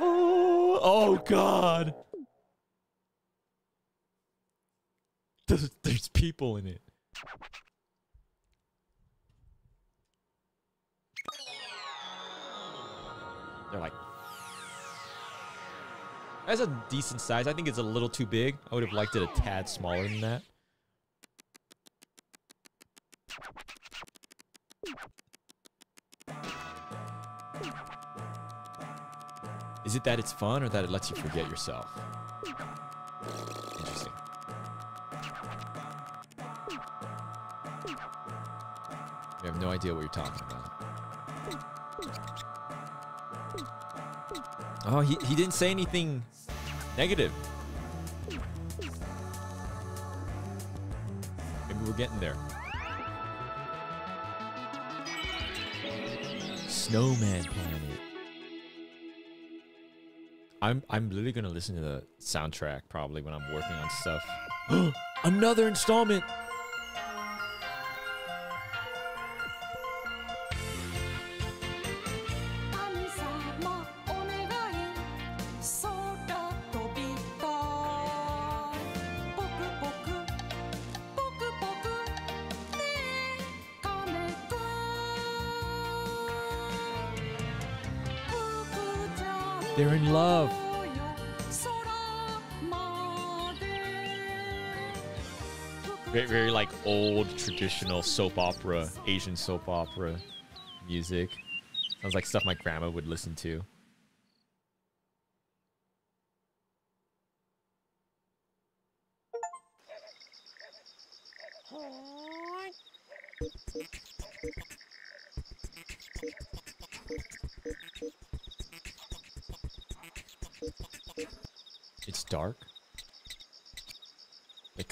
Speaker 1: Oh, oh God. There's people in it. That's a decent size. I think it's a little too big. I would have liked it a tad smaller than that. Is it that it's fun or that it lets you forget yourself? Interesting. We have no idea what you're talking about. Oh, he, he didn't say anything negative. Maybe we're getting there. Snowman Planet. I'm I'm literally gonna listen to the soundtrack probably when I'm working on stuff. Another installment. They're in love. Very, very like old traditional soap opera, Asian soap opera music. Sounds like stuff my grandma would listen to.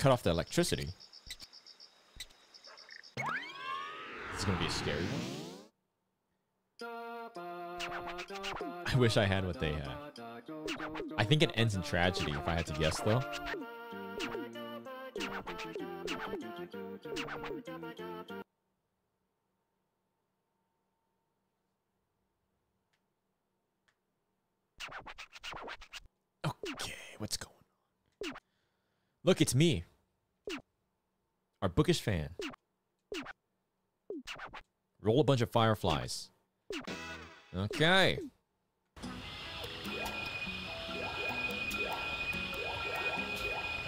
Speaker 1: Cut off the electricity. Is gonna be a scary one. I wish I had what they had. I think it ends in tragedy if I had to guess though. Okay, what's going on? Look, it's me. Our bookish fan. Roll a bunch of fireflies. Okay.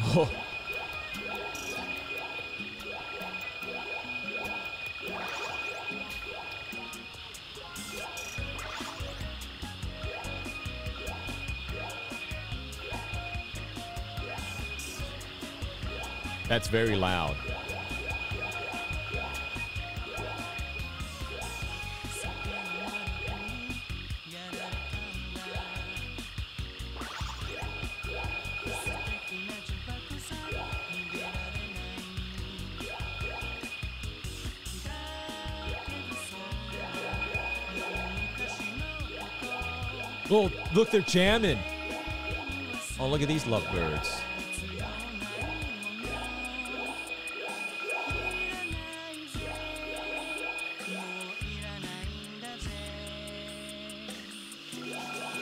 Speaker 1: Oh. That's very loud. Well, look, they're jamming. Oh, look at these lovebirds.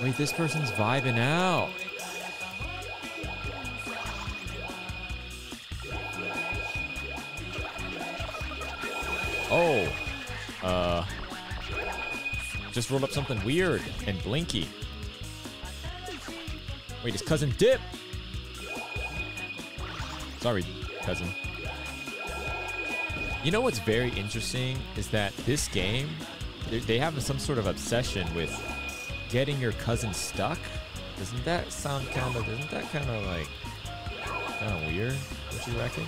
Speaker 1: Wait, this person's vibing out. Just rolled up something weird and blinky. Wait, his cousin Dipp. Sorry, cousin. You know what's very interesting is that this game, they- have some sort of obsession with getting your cousin stuck. Doesn't that sound kind of? Isn't that kind of like kind of weird? Don't you reckon?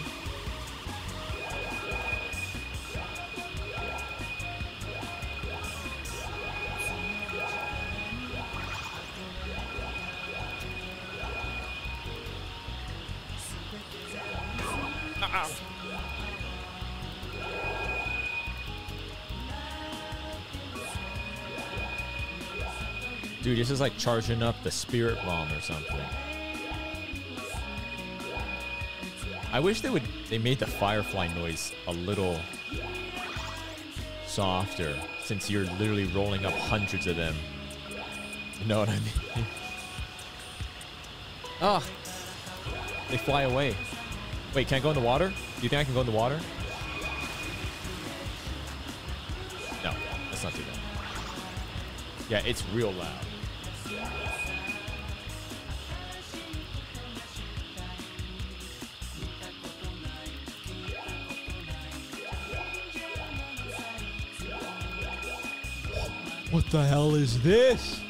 Speaker 1: Like charging up the spirit bomb or something. I wish they would they made the firefly noise a little softer since you're literally rolling up hundreds of them. You know what I mean? Ah. They fly away. Wait, can I go in the water? Do you think I can go in the water? No, let's not do that. Yeah, it's real loud. The hell is this?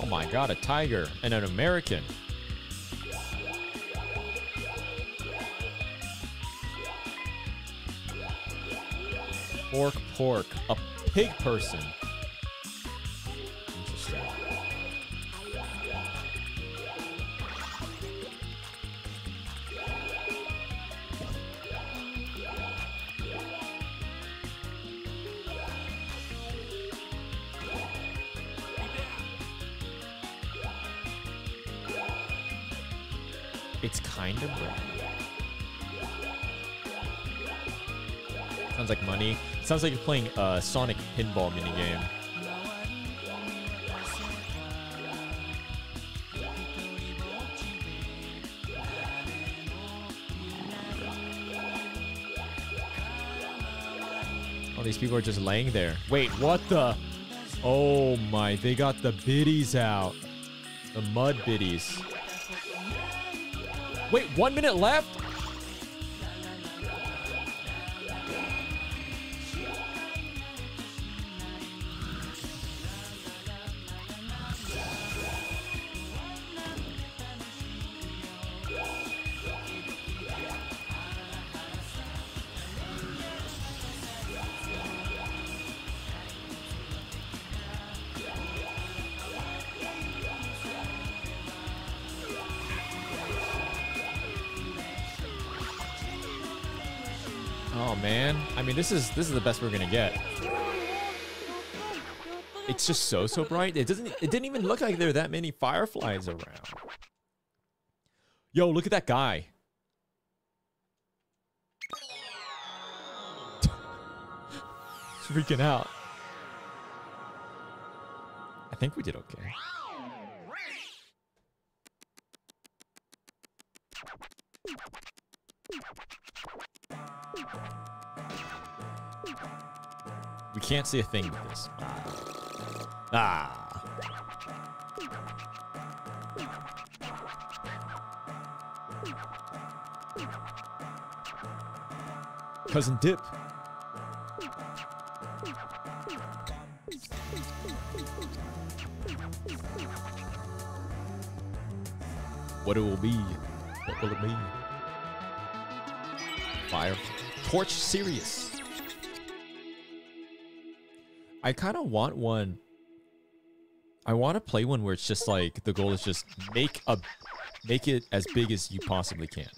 Speaker 1: Oh my god, a tiger and an American. Pork, pork, a pig person. Sounds like you're playing a Sonic pinball minigame. Oh, these people are just laying there. Wait, what the? Oh my, they got the biddies out. The mud biddies. Wait, one minute left? Oh man. I mean, this is this is the best we're gonna get. It's just so so bright. It doesn't. It didn't even look like there were that many fireflies around. Yo, look at that guy. Freaking out. I think we did okay. Can't see a thing with this. Ah. Cousin Dipp. What it will be. What will it be? Fire. Torch Sirius. I kind of want one. I want to play one where it's just like the goal is just make a make it as big as you possibly can.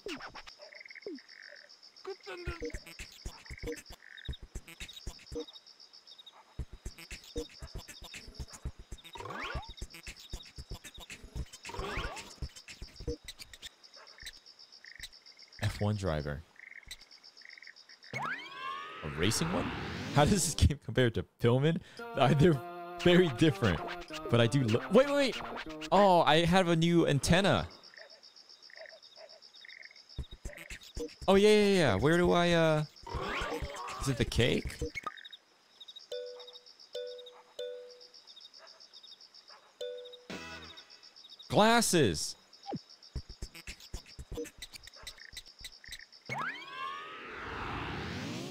Speaker 1: F1 driver. Racing one? How does this game compare to filming? Uh, they're very different. But I do Wait, wait, wait! Oh, I have a new antenna. Oh, yeah, yeah, yeah. Where do I, uh... Is it the cake? Glasses!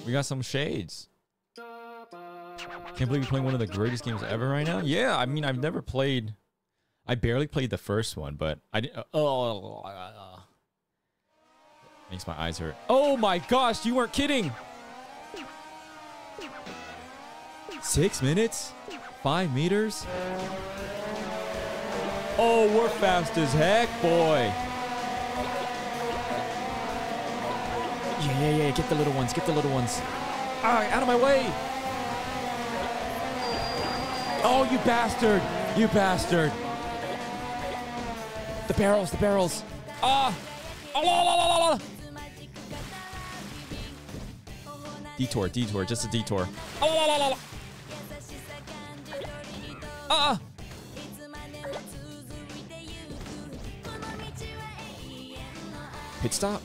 Speaker 1: We got some shades. Can't believe you're playing one of the greatest games ever right now. Yeah, I mean, I've never played. I barely played the first one, but I did. Uh, oh, makes my eyes hurt. Oh my gosh, you weren't kidding. Six minutes, five meters. Oh, we're fast as heck, boy. Yeah, yeah, yeah. Get the little ones. Get the little ones. All right, out of my way. Oh, you bastard. You bastard. The barrels, the barrels. Ah. Oh, la, la, la, la. Detour, detour, just a detour. Oh, la, la, la, la. Ah. Pit stop.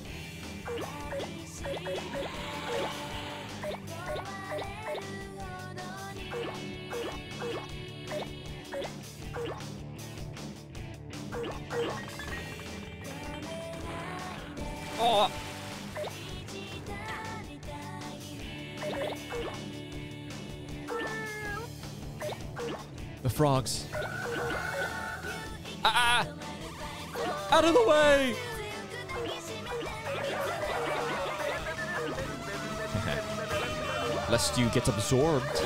Speaker 1: Absorbed.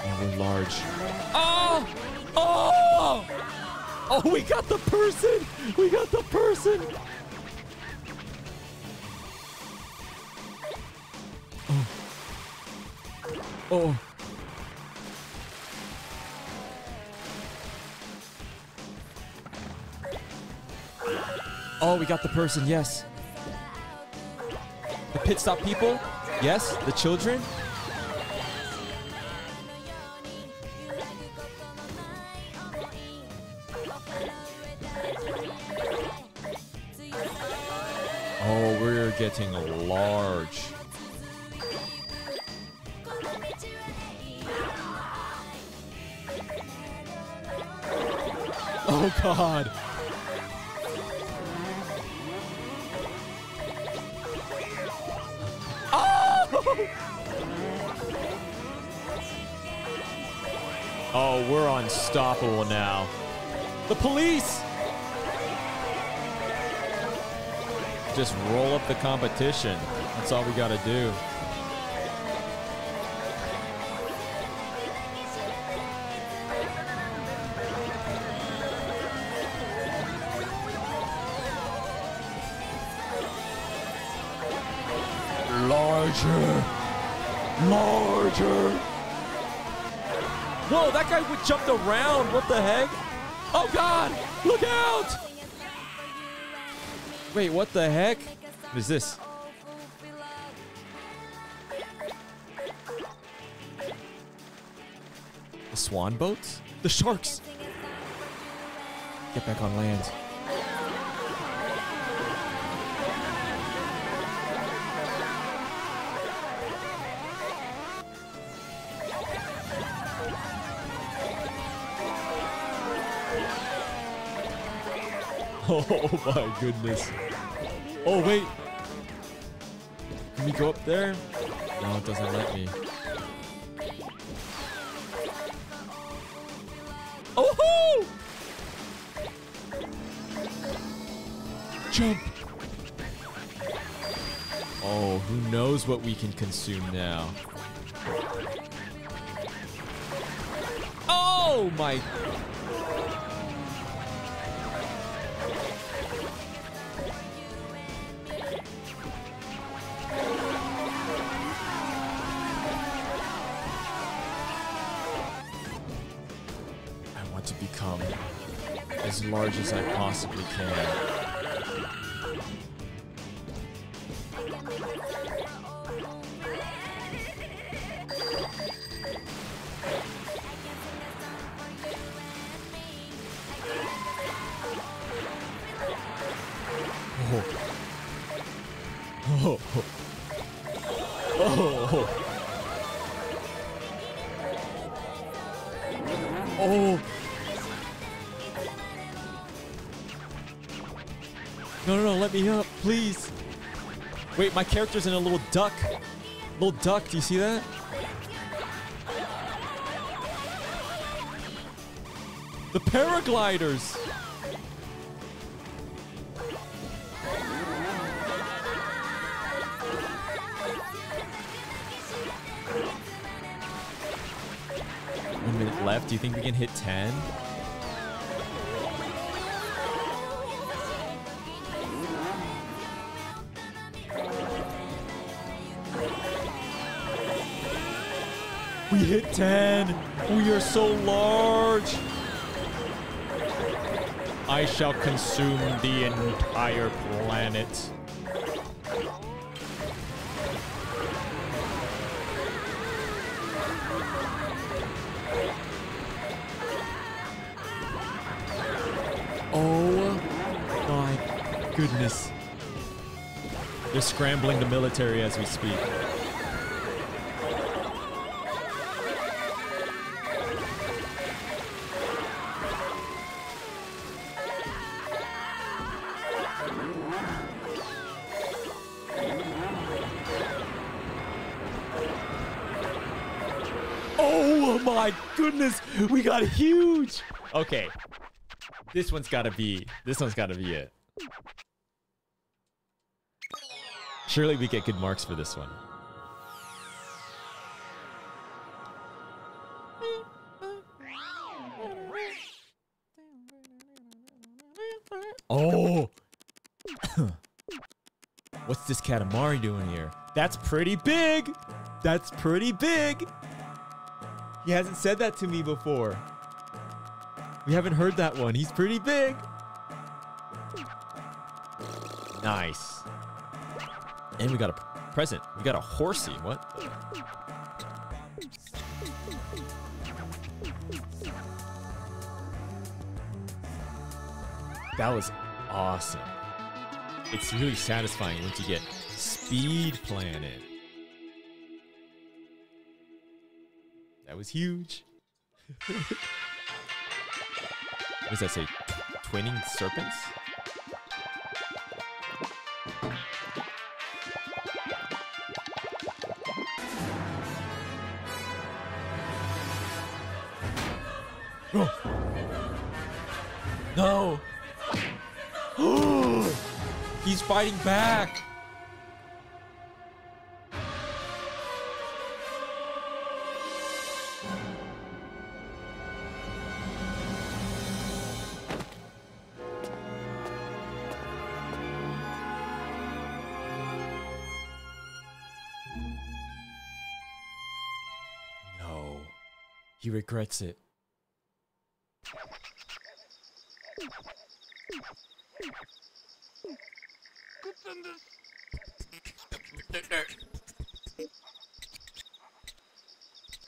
Speaker 1: Oh, we're large. Oh! Oh! Oh, we got the person! We got the person! Oh. Oh. Oh, we got the person, yes. Pit stop people? Yes. The children? Oh, we're getting large. Oh god. Oh, we're unstoppable now. The police! Just roll up the competition. That's all we gotta do. Larger! Larger! Jumped around. What the heck? Oh god! Look out! Wait, what the heck? Is this? The swan boats? The sharks! Get back on land. Oh my goodness. Oh, wait. Can we go up there? No, it doesn't let me. Oh! Jump! Oh, who knows what we can consume now? Oh my large as I possibly can. Oh. Oh. My character's in a little duck. Little duck, do you see that? The paragliders. One minute left. Do you think we can hit 10? Hit 10. We are so large. I shall consume the entire planet. Oh my goodness. They're scrambling the military as we speak. Goodness, we got huge. Okay, this one's gotta be. This one's gotta be it. Surely we get good marks for this one. Oh! What's this Katamari doing here? That's pretty big! That's pretty big! He hasn't said that to me before. We haven't heard that one. He's pretty big. Nice. And we got a present. We got a horsey. What? That was awesome. It's really satisfying once you get Speed Planet. Was huge. what does that say? Twinning serpents? No! He's fighting back! Regrets it.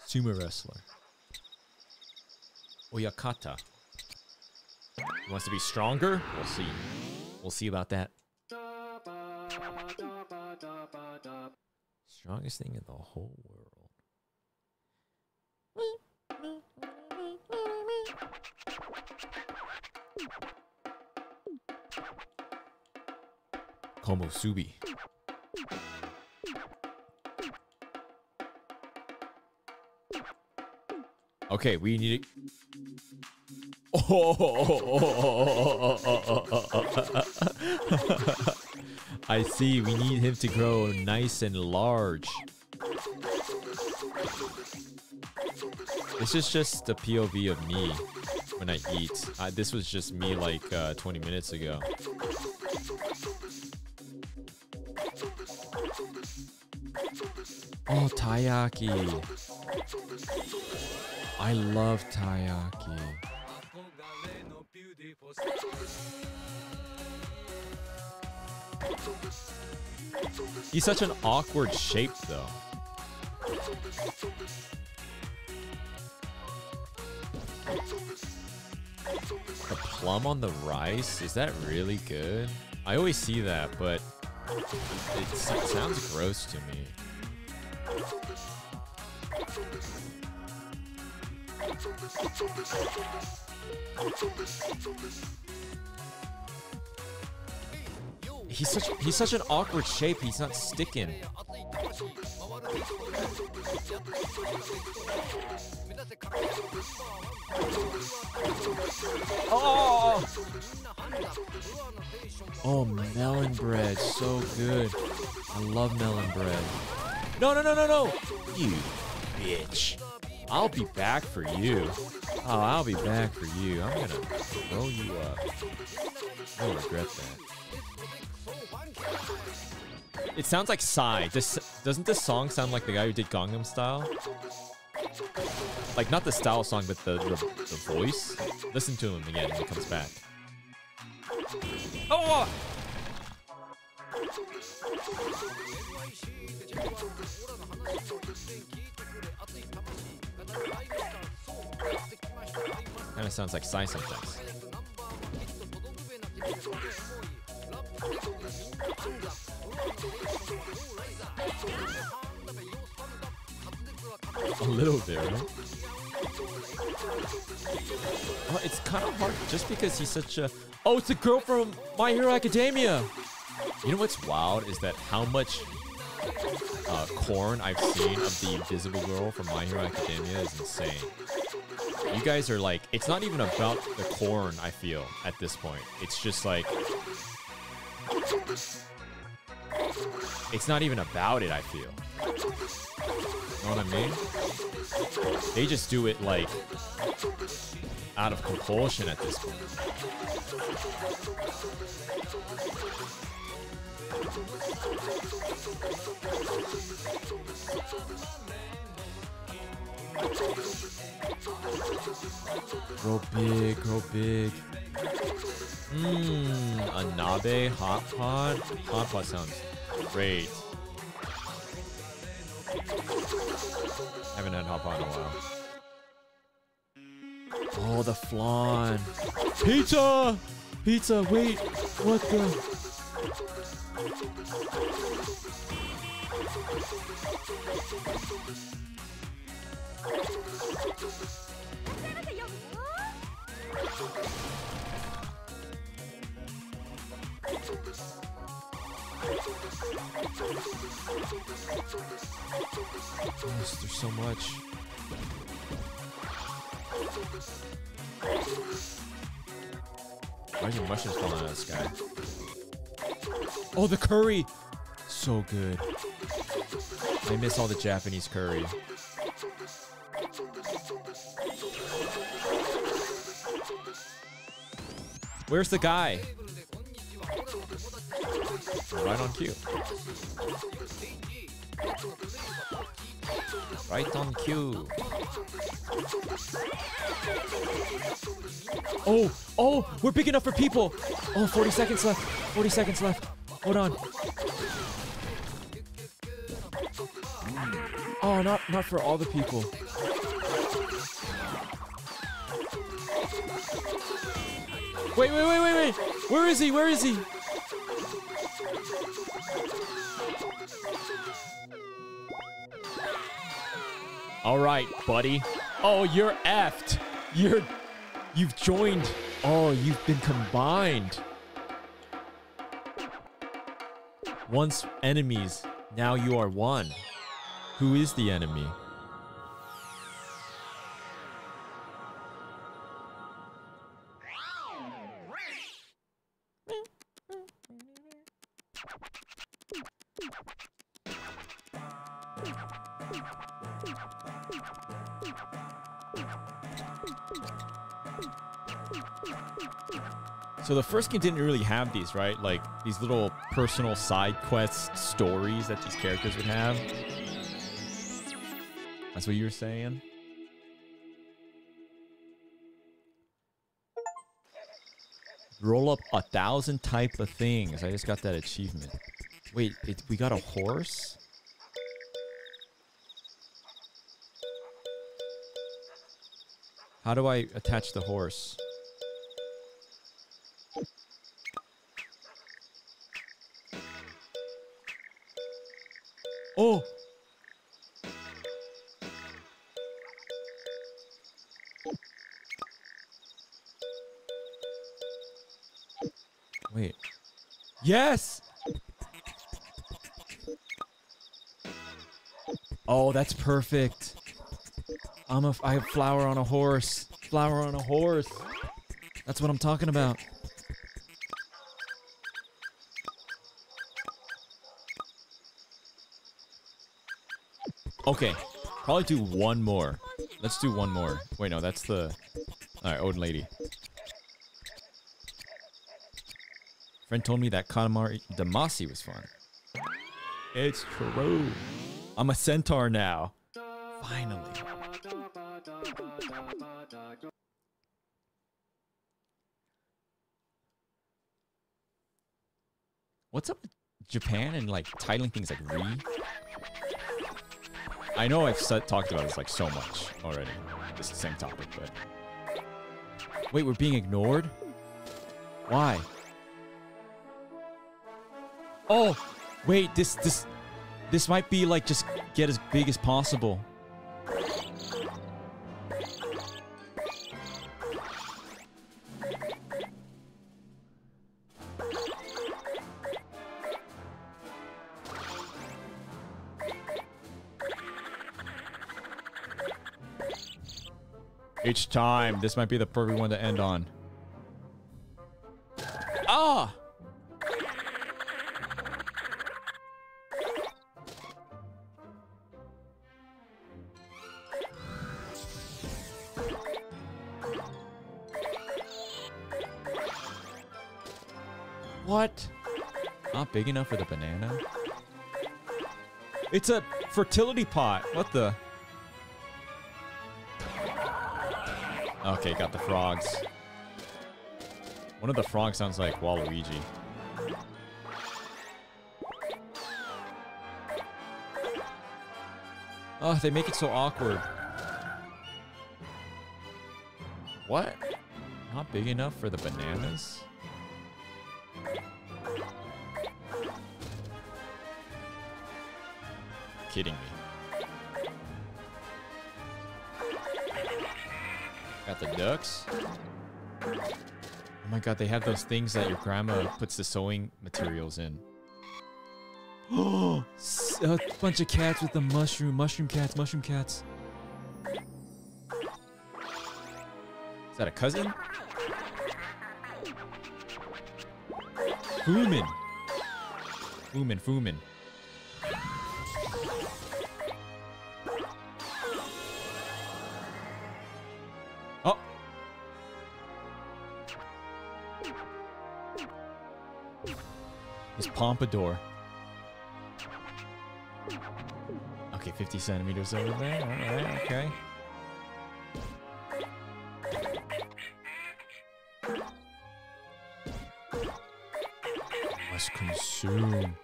Speaker 1: Sumo wrestler. Oyakata. He wants to be stronger? We'll see. We'll see about that. Strongest thing in the whole world. Komusubi. Okay, we need. Oh, I see. We need him to grow nice and large. This is just the POV of me when I eat. This was just me like uh, 20 minutes ago. Oh, taiyaki. I love taiyaki. He's such an awkward shape, though. The plum on the rice? Is that really good? I always see that, but it, it sounds gross to me. He's such he's such an awkward shape. He's not sticking. Oh! Oh, melon bread, so good. I love melon bread. No, no, no, no, no! You bitch. I'll be back for you. Oh, I'll be back for you. I'm gonna blow you up. I'll regret that. It sounds like Psy. This doesn't this song sound like the guy who did Gangnam Style? Like not the style song, but the the, the voice. Listen to him again when he comes back. Oh! Uh! Kind of sounds like Psy sometimes. A little bit, right? It's kind of hard just because he's such a. Oh, it's the girl from My Hero Academia. You know what's wild is that how much uh, corn I've seen of the Invisible Girl from My Hero Academia is insane. You guys are like, it's not even about the corn. I feel at this point, it's just like, it's not even about it. I feel. Know what I mean? They just do it like out of compulsion at this point. Grow big, grow big. Mmm, a nabe hot pot. Hot pot sounds great. Haven't had hot pot in a while. Oh, the flan. Pizza! Pizza, wait. What the? There's so much. Why are your mushrooms falling out of the sky? Oh, the curry! So good. I miss all the Japanese curry. Where's the guy? Right on cue. Right on cue. Oh, oh, we're big enough for people. Oh, 40 seconds left. 40 seconds left. Hold on. Oh, not not for all the people. Wait, wait, wait, wait, wait. Where is he? Where is he? All right, buddy. Oh, you're effed. You're you've joined. Oh, you've been combined. Once enemies, now you are one. Who is the enemy? So the first game didn't really have these, right? Like these little personal side quest stories that these characters would have. That's what you were saying? Roll up a thousand type of things. I just got that achievement. Wait, it, we got a horse? How do I attach the horse? Oh! Wait. Yes! Oh, that's perfect. I'm a, I have flour on a horse. Flower on a horse. That's what I'm talking about. Okay, probably do one more. Let's do one more. Wait, no, that's the... Alright, Odin Lady. Friend told me that Katamari Damacy was fun. It's true. I'm a centaur now. Finally. What's up with Japan and like titling things like re? I know I've talked about this like so much already. This same topic, but wait, we're being ignored. Why? Oh, wait, this this this might be like just get as big as possible. Each time, this might be the perfect one to end on. Ah! What? Not big enough for the banana? It's a fertility pot. What the? Okay, got the frogs. One of the frogs sounds like Waluigi. Oh, they make it so awkward. What? Not big enough for the bananas? Kidding me. The ducks. Oh my god, they have those things that your grandma puts the sewing materials in. Oh, a bunch of cats with the mushroom, mushroom cats, mushroom cats. Is that a cousin? Fumin. Fumin, Fumin. Pompadour. Okay, 50 centimeters over there. Alright, okay. Must consume.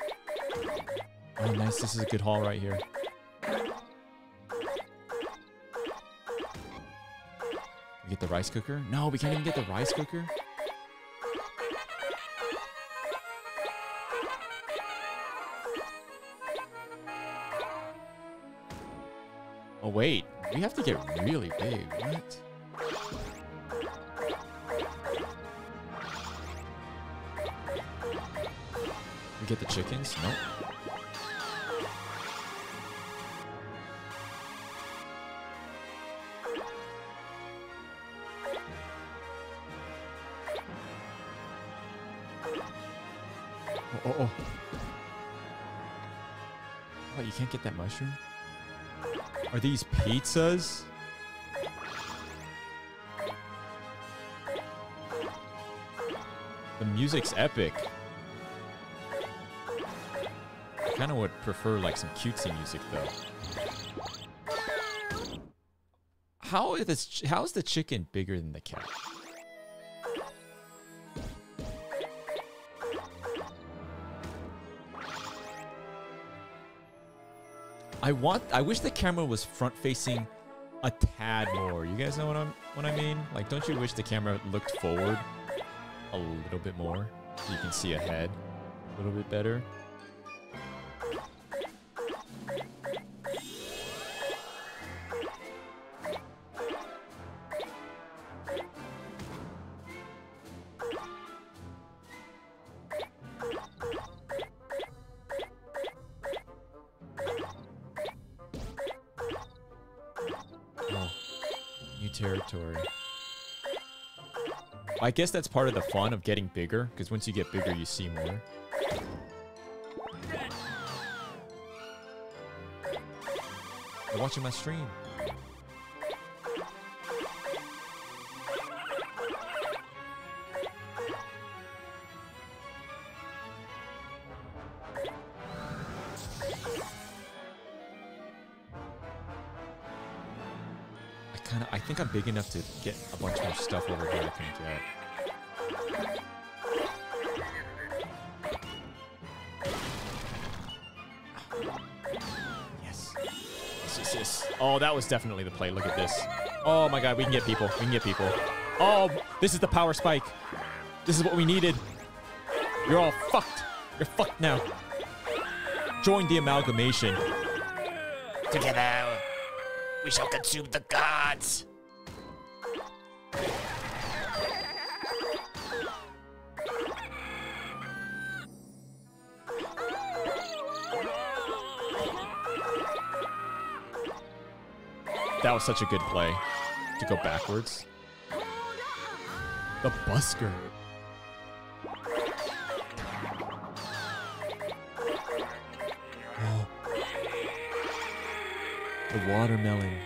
Speaker 1: Oh, nice. This is a good haul right here. We get the rice cooker? No, we can't even get the rice cooker. Wait. We have to get really big. What? We get the chickens? Nope. Oh, oh, oh. What, you can't get that mushroom? Are these pizzas? The music's epic. I kind of would prefer like some cutesy music though. How is this? How is the chicken bigger than the cat? I want. I wish the camera was front facing a tad more. You guys know what I'm what I mean? Like, don't you wish the camera looked forward a little bit more so you can see ahead a little bit better? I guess that's part of the fun of getting bigger, because once you get bigger, you see more. You're watching my stream. Big enough to get a bunch more stuff over here I can get. Yes. Yes, yes, yes. Oh, that was definitely the play. Look at this. Oh my god, we can get people. We can get people. Oh, this is the power spike. This is what we needed. You're all fucked. You're fucked now. Join the amalgamation.
Speaker 7: Together, we shall consume the gods.
Speaker 1: That was such a good play to go backwards. The busker. Oh. The watermelon.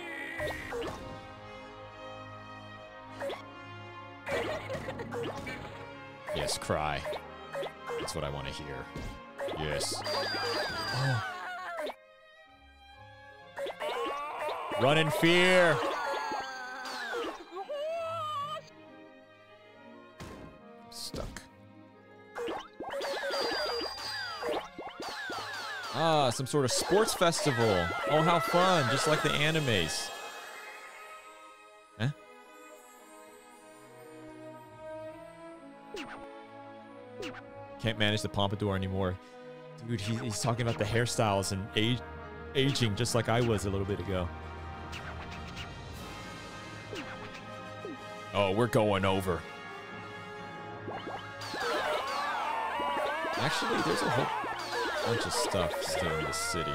Speaker 1: Yes, cry. That's what I want to hear. Yes. Oh. Run in fear. Stuck. Ah, some sort of sports festival. Oh, how fun. Just like the animes. Huh? Can't manage the pompadour anymore. Dude, he, he's talking about the hairstyles and age, aging just like I was a little bit ago. Oh, we're going over. Actually, there's a whole bunch of stuff still in the city.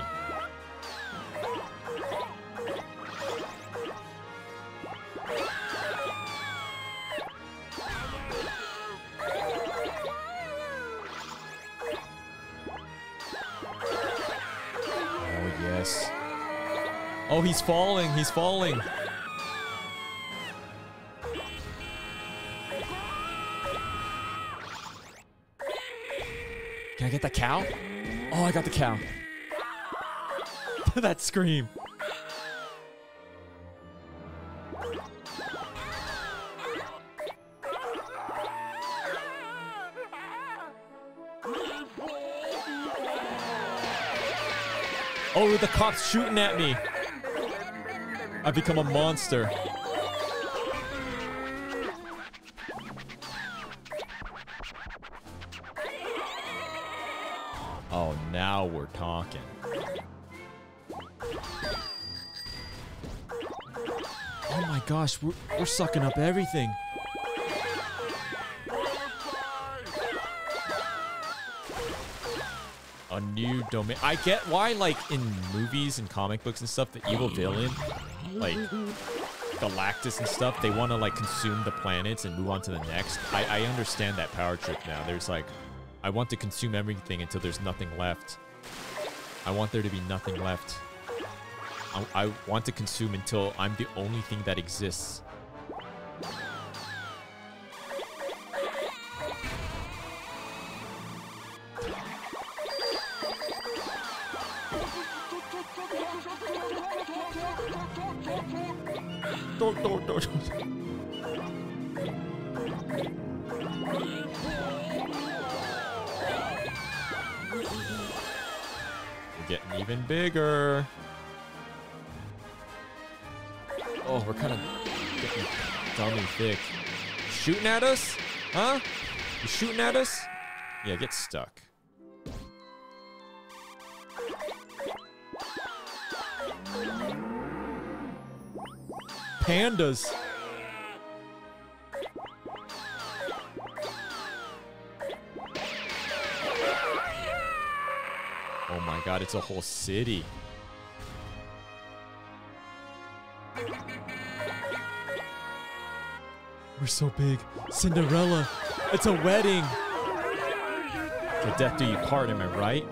Speaker 1: Oh, yes. Oh, he's falling. He's falling. Get the cow? Oh, I got the cow. that scream. Oh, the cop's shooting at me. I've become a monster. Talking. Oh my gosh, we're, we're sucking up everything. A new domain. I get why, like, in movies and comic books and stuff, the evil villain, like, Galactus and stuff, they want to, like, consume the planets and move on to the next. I, I understand that power trip now. There's, like, I want to consume everything until there's nothing left. I want there to be nothing left. I, I want to consume until I'm the only thing that exists. Thick. Shooting at us? Huh? You shooting at us? Yeah, get stuck. Pandas. Oh my god, it's a whole city. We're so big. Cinderella. It's a wedding. To death do you part, am I right?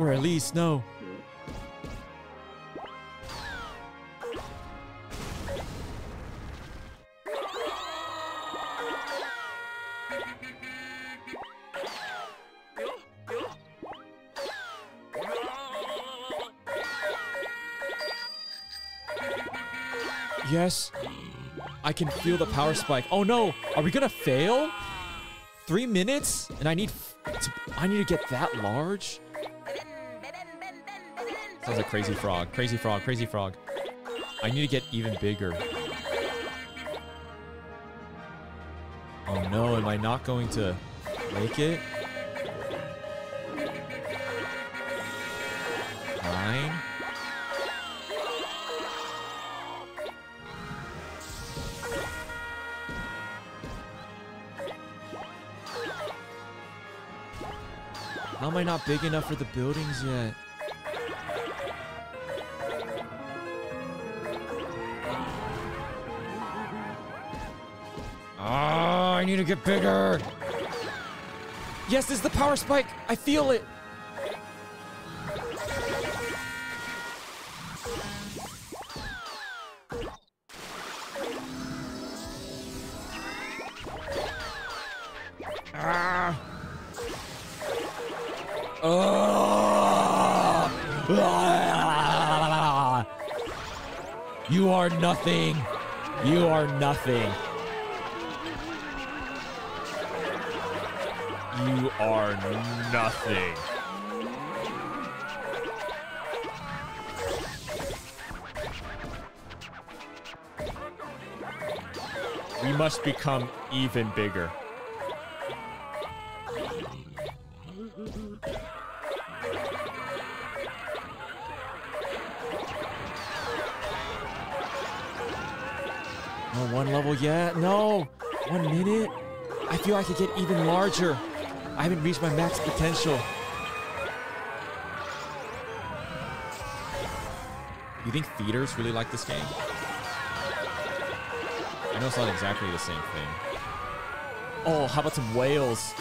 Speaker 1: Or at least, no. Can feel the power spike. Oh no, are we gonna fail? Three minutes? And I need to, I need to get that large? Sounds like crazy frog. Crazy frog, crazy frog. I need to get even bigger. Oh no, am I not going to make it? Nine? I not big enough for the buildings yet? Ah, I need to get bigger. Yes, this is the power spike. I feel it. Nothing. You are nothing. You are nothing. We must become even bigger. One level yet. No, one minute. I feel I could get even larger. I haven't reached my max potential. You think feeders really like this game? I know it's not exactly the same thing. Oh, how about some whales?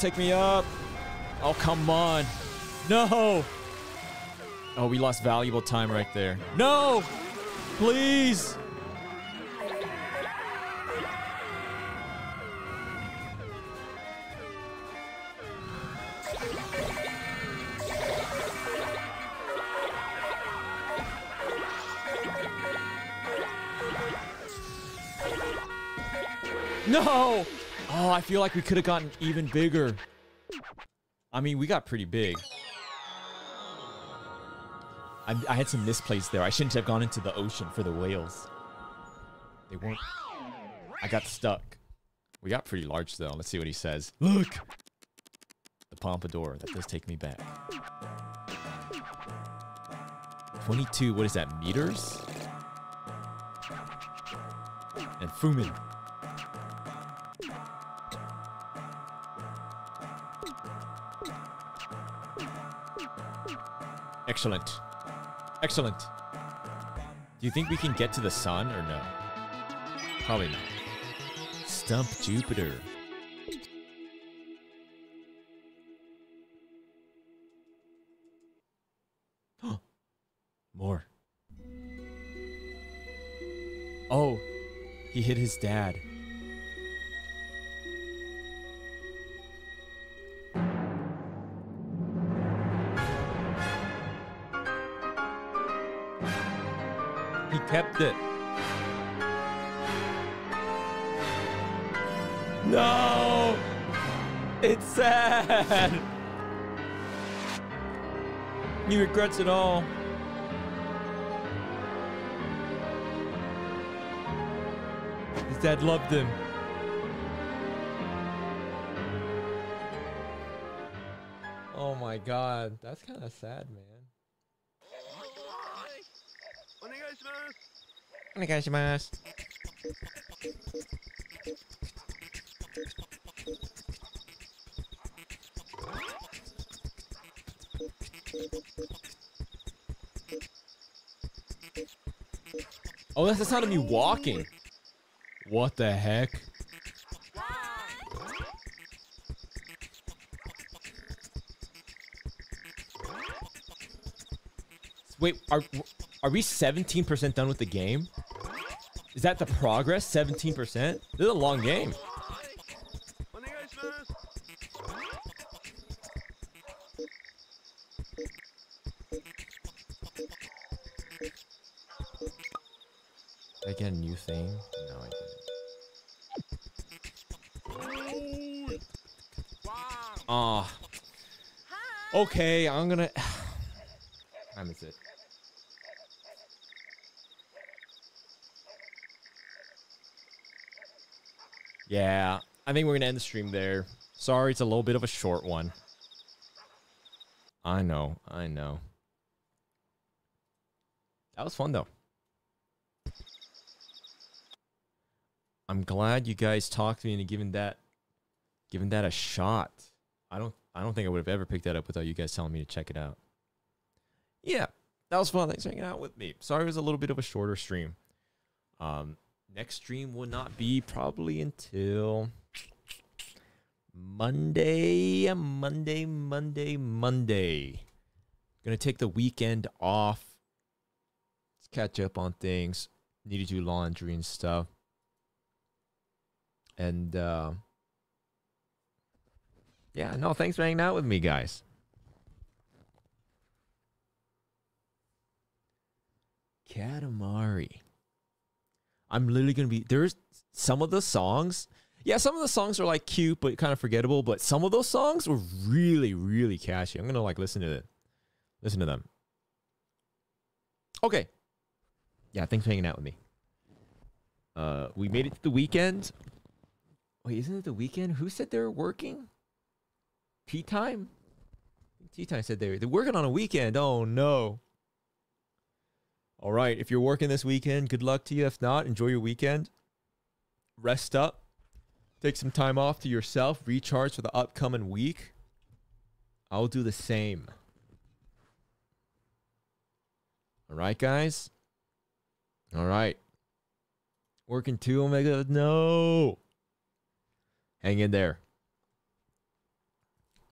Speaker 1: Take me up. Oh, come on. No. Oh, we lost valuable time right there. No! Please! No! Oh, I feel like we could have gotten even bigger. I mean, we got pretty big. I, I had some misplays there. I shouldn't have gone into the ocean for the whales. They weren't. I got stuck. We got pretty large though. Let's see what he says. Look! The pompadour. That does take me back. 22, what is that, meters? And Fumin. Excellent. Excellent. Do you think we can get to the sun or no? Probably not. Stump Jupiter. More. Oh, he hit his dad. Kept it. No! It's sad! He regrets it all. His dad loved him. Oh my god, that's kind of sad, man. お願いします。Oh, that's the sound of me walking. What the heck? Wait, are are we 17% done with the game? Is that the progress? 17%? This is a long game. I get a new thing? No, I didn't. Ah. Okay, I'm gonna. time is it? Yeah, I think we're gonna end the stream there. Sorry, it's a little bit of a short one. I know, I know. That was fun though. I'm glad you guys talked to me and given that given that a shot. I don't I don't think I would have ever picked that up without you guys telling me to check it out. Yeah, that was fun. Thanks for hanging out with me. Sorry it was a little bit of a shorter stream. Um next stream will not be probably until Monday, Monday, Monday, Monday. Gonna take the weekend off. Let's catch up on things. Need to do laundry and stuff. And uh yeah, no, thanks for hanging out with me, guys. Katamari. I'm literally gonna be there's some of the songs. Yeah, some of the songs are like cute but kind of forgettable, but some of those songs were really, really catchy. I'm gonna like listen to it. Listen to them. Okay. Yeah, thanks for hanging out with me. Uh we made it to the weekend. Wait, isn't it the weekend? Who said they were working? Tea time? Tea time said they were they're working on a weekend. Oh no. All right, if you're working this weekend, good luck to you. If not, enjoy your weekend. Rest up. Take some time off to yourself, recharge for the upcoming week. I'll do the same. All right, guys. All right. Working two Omega. No. Hang in there.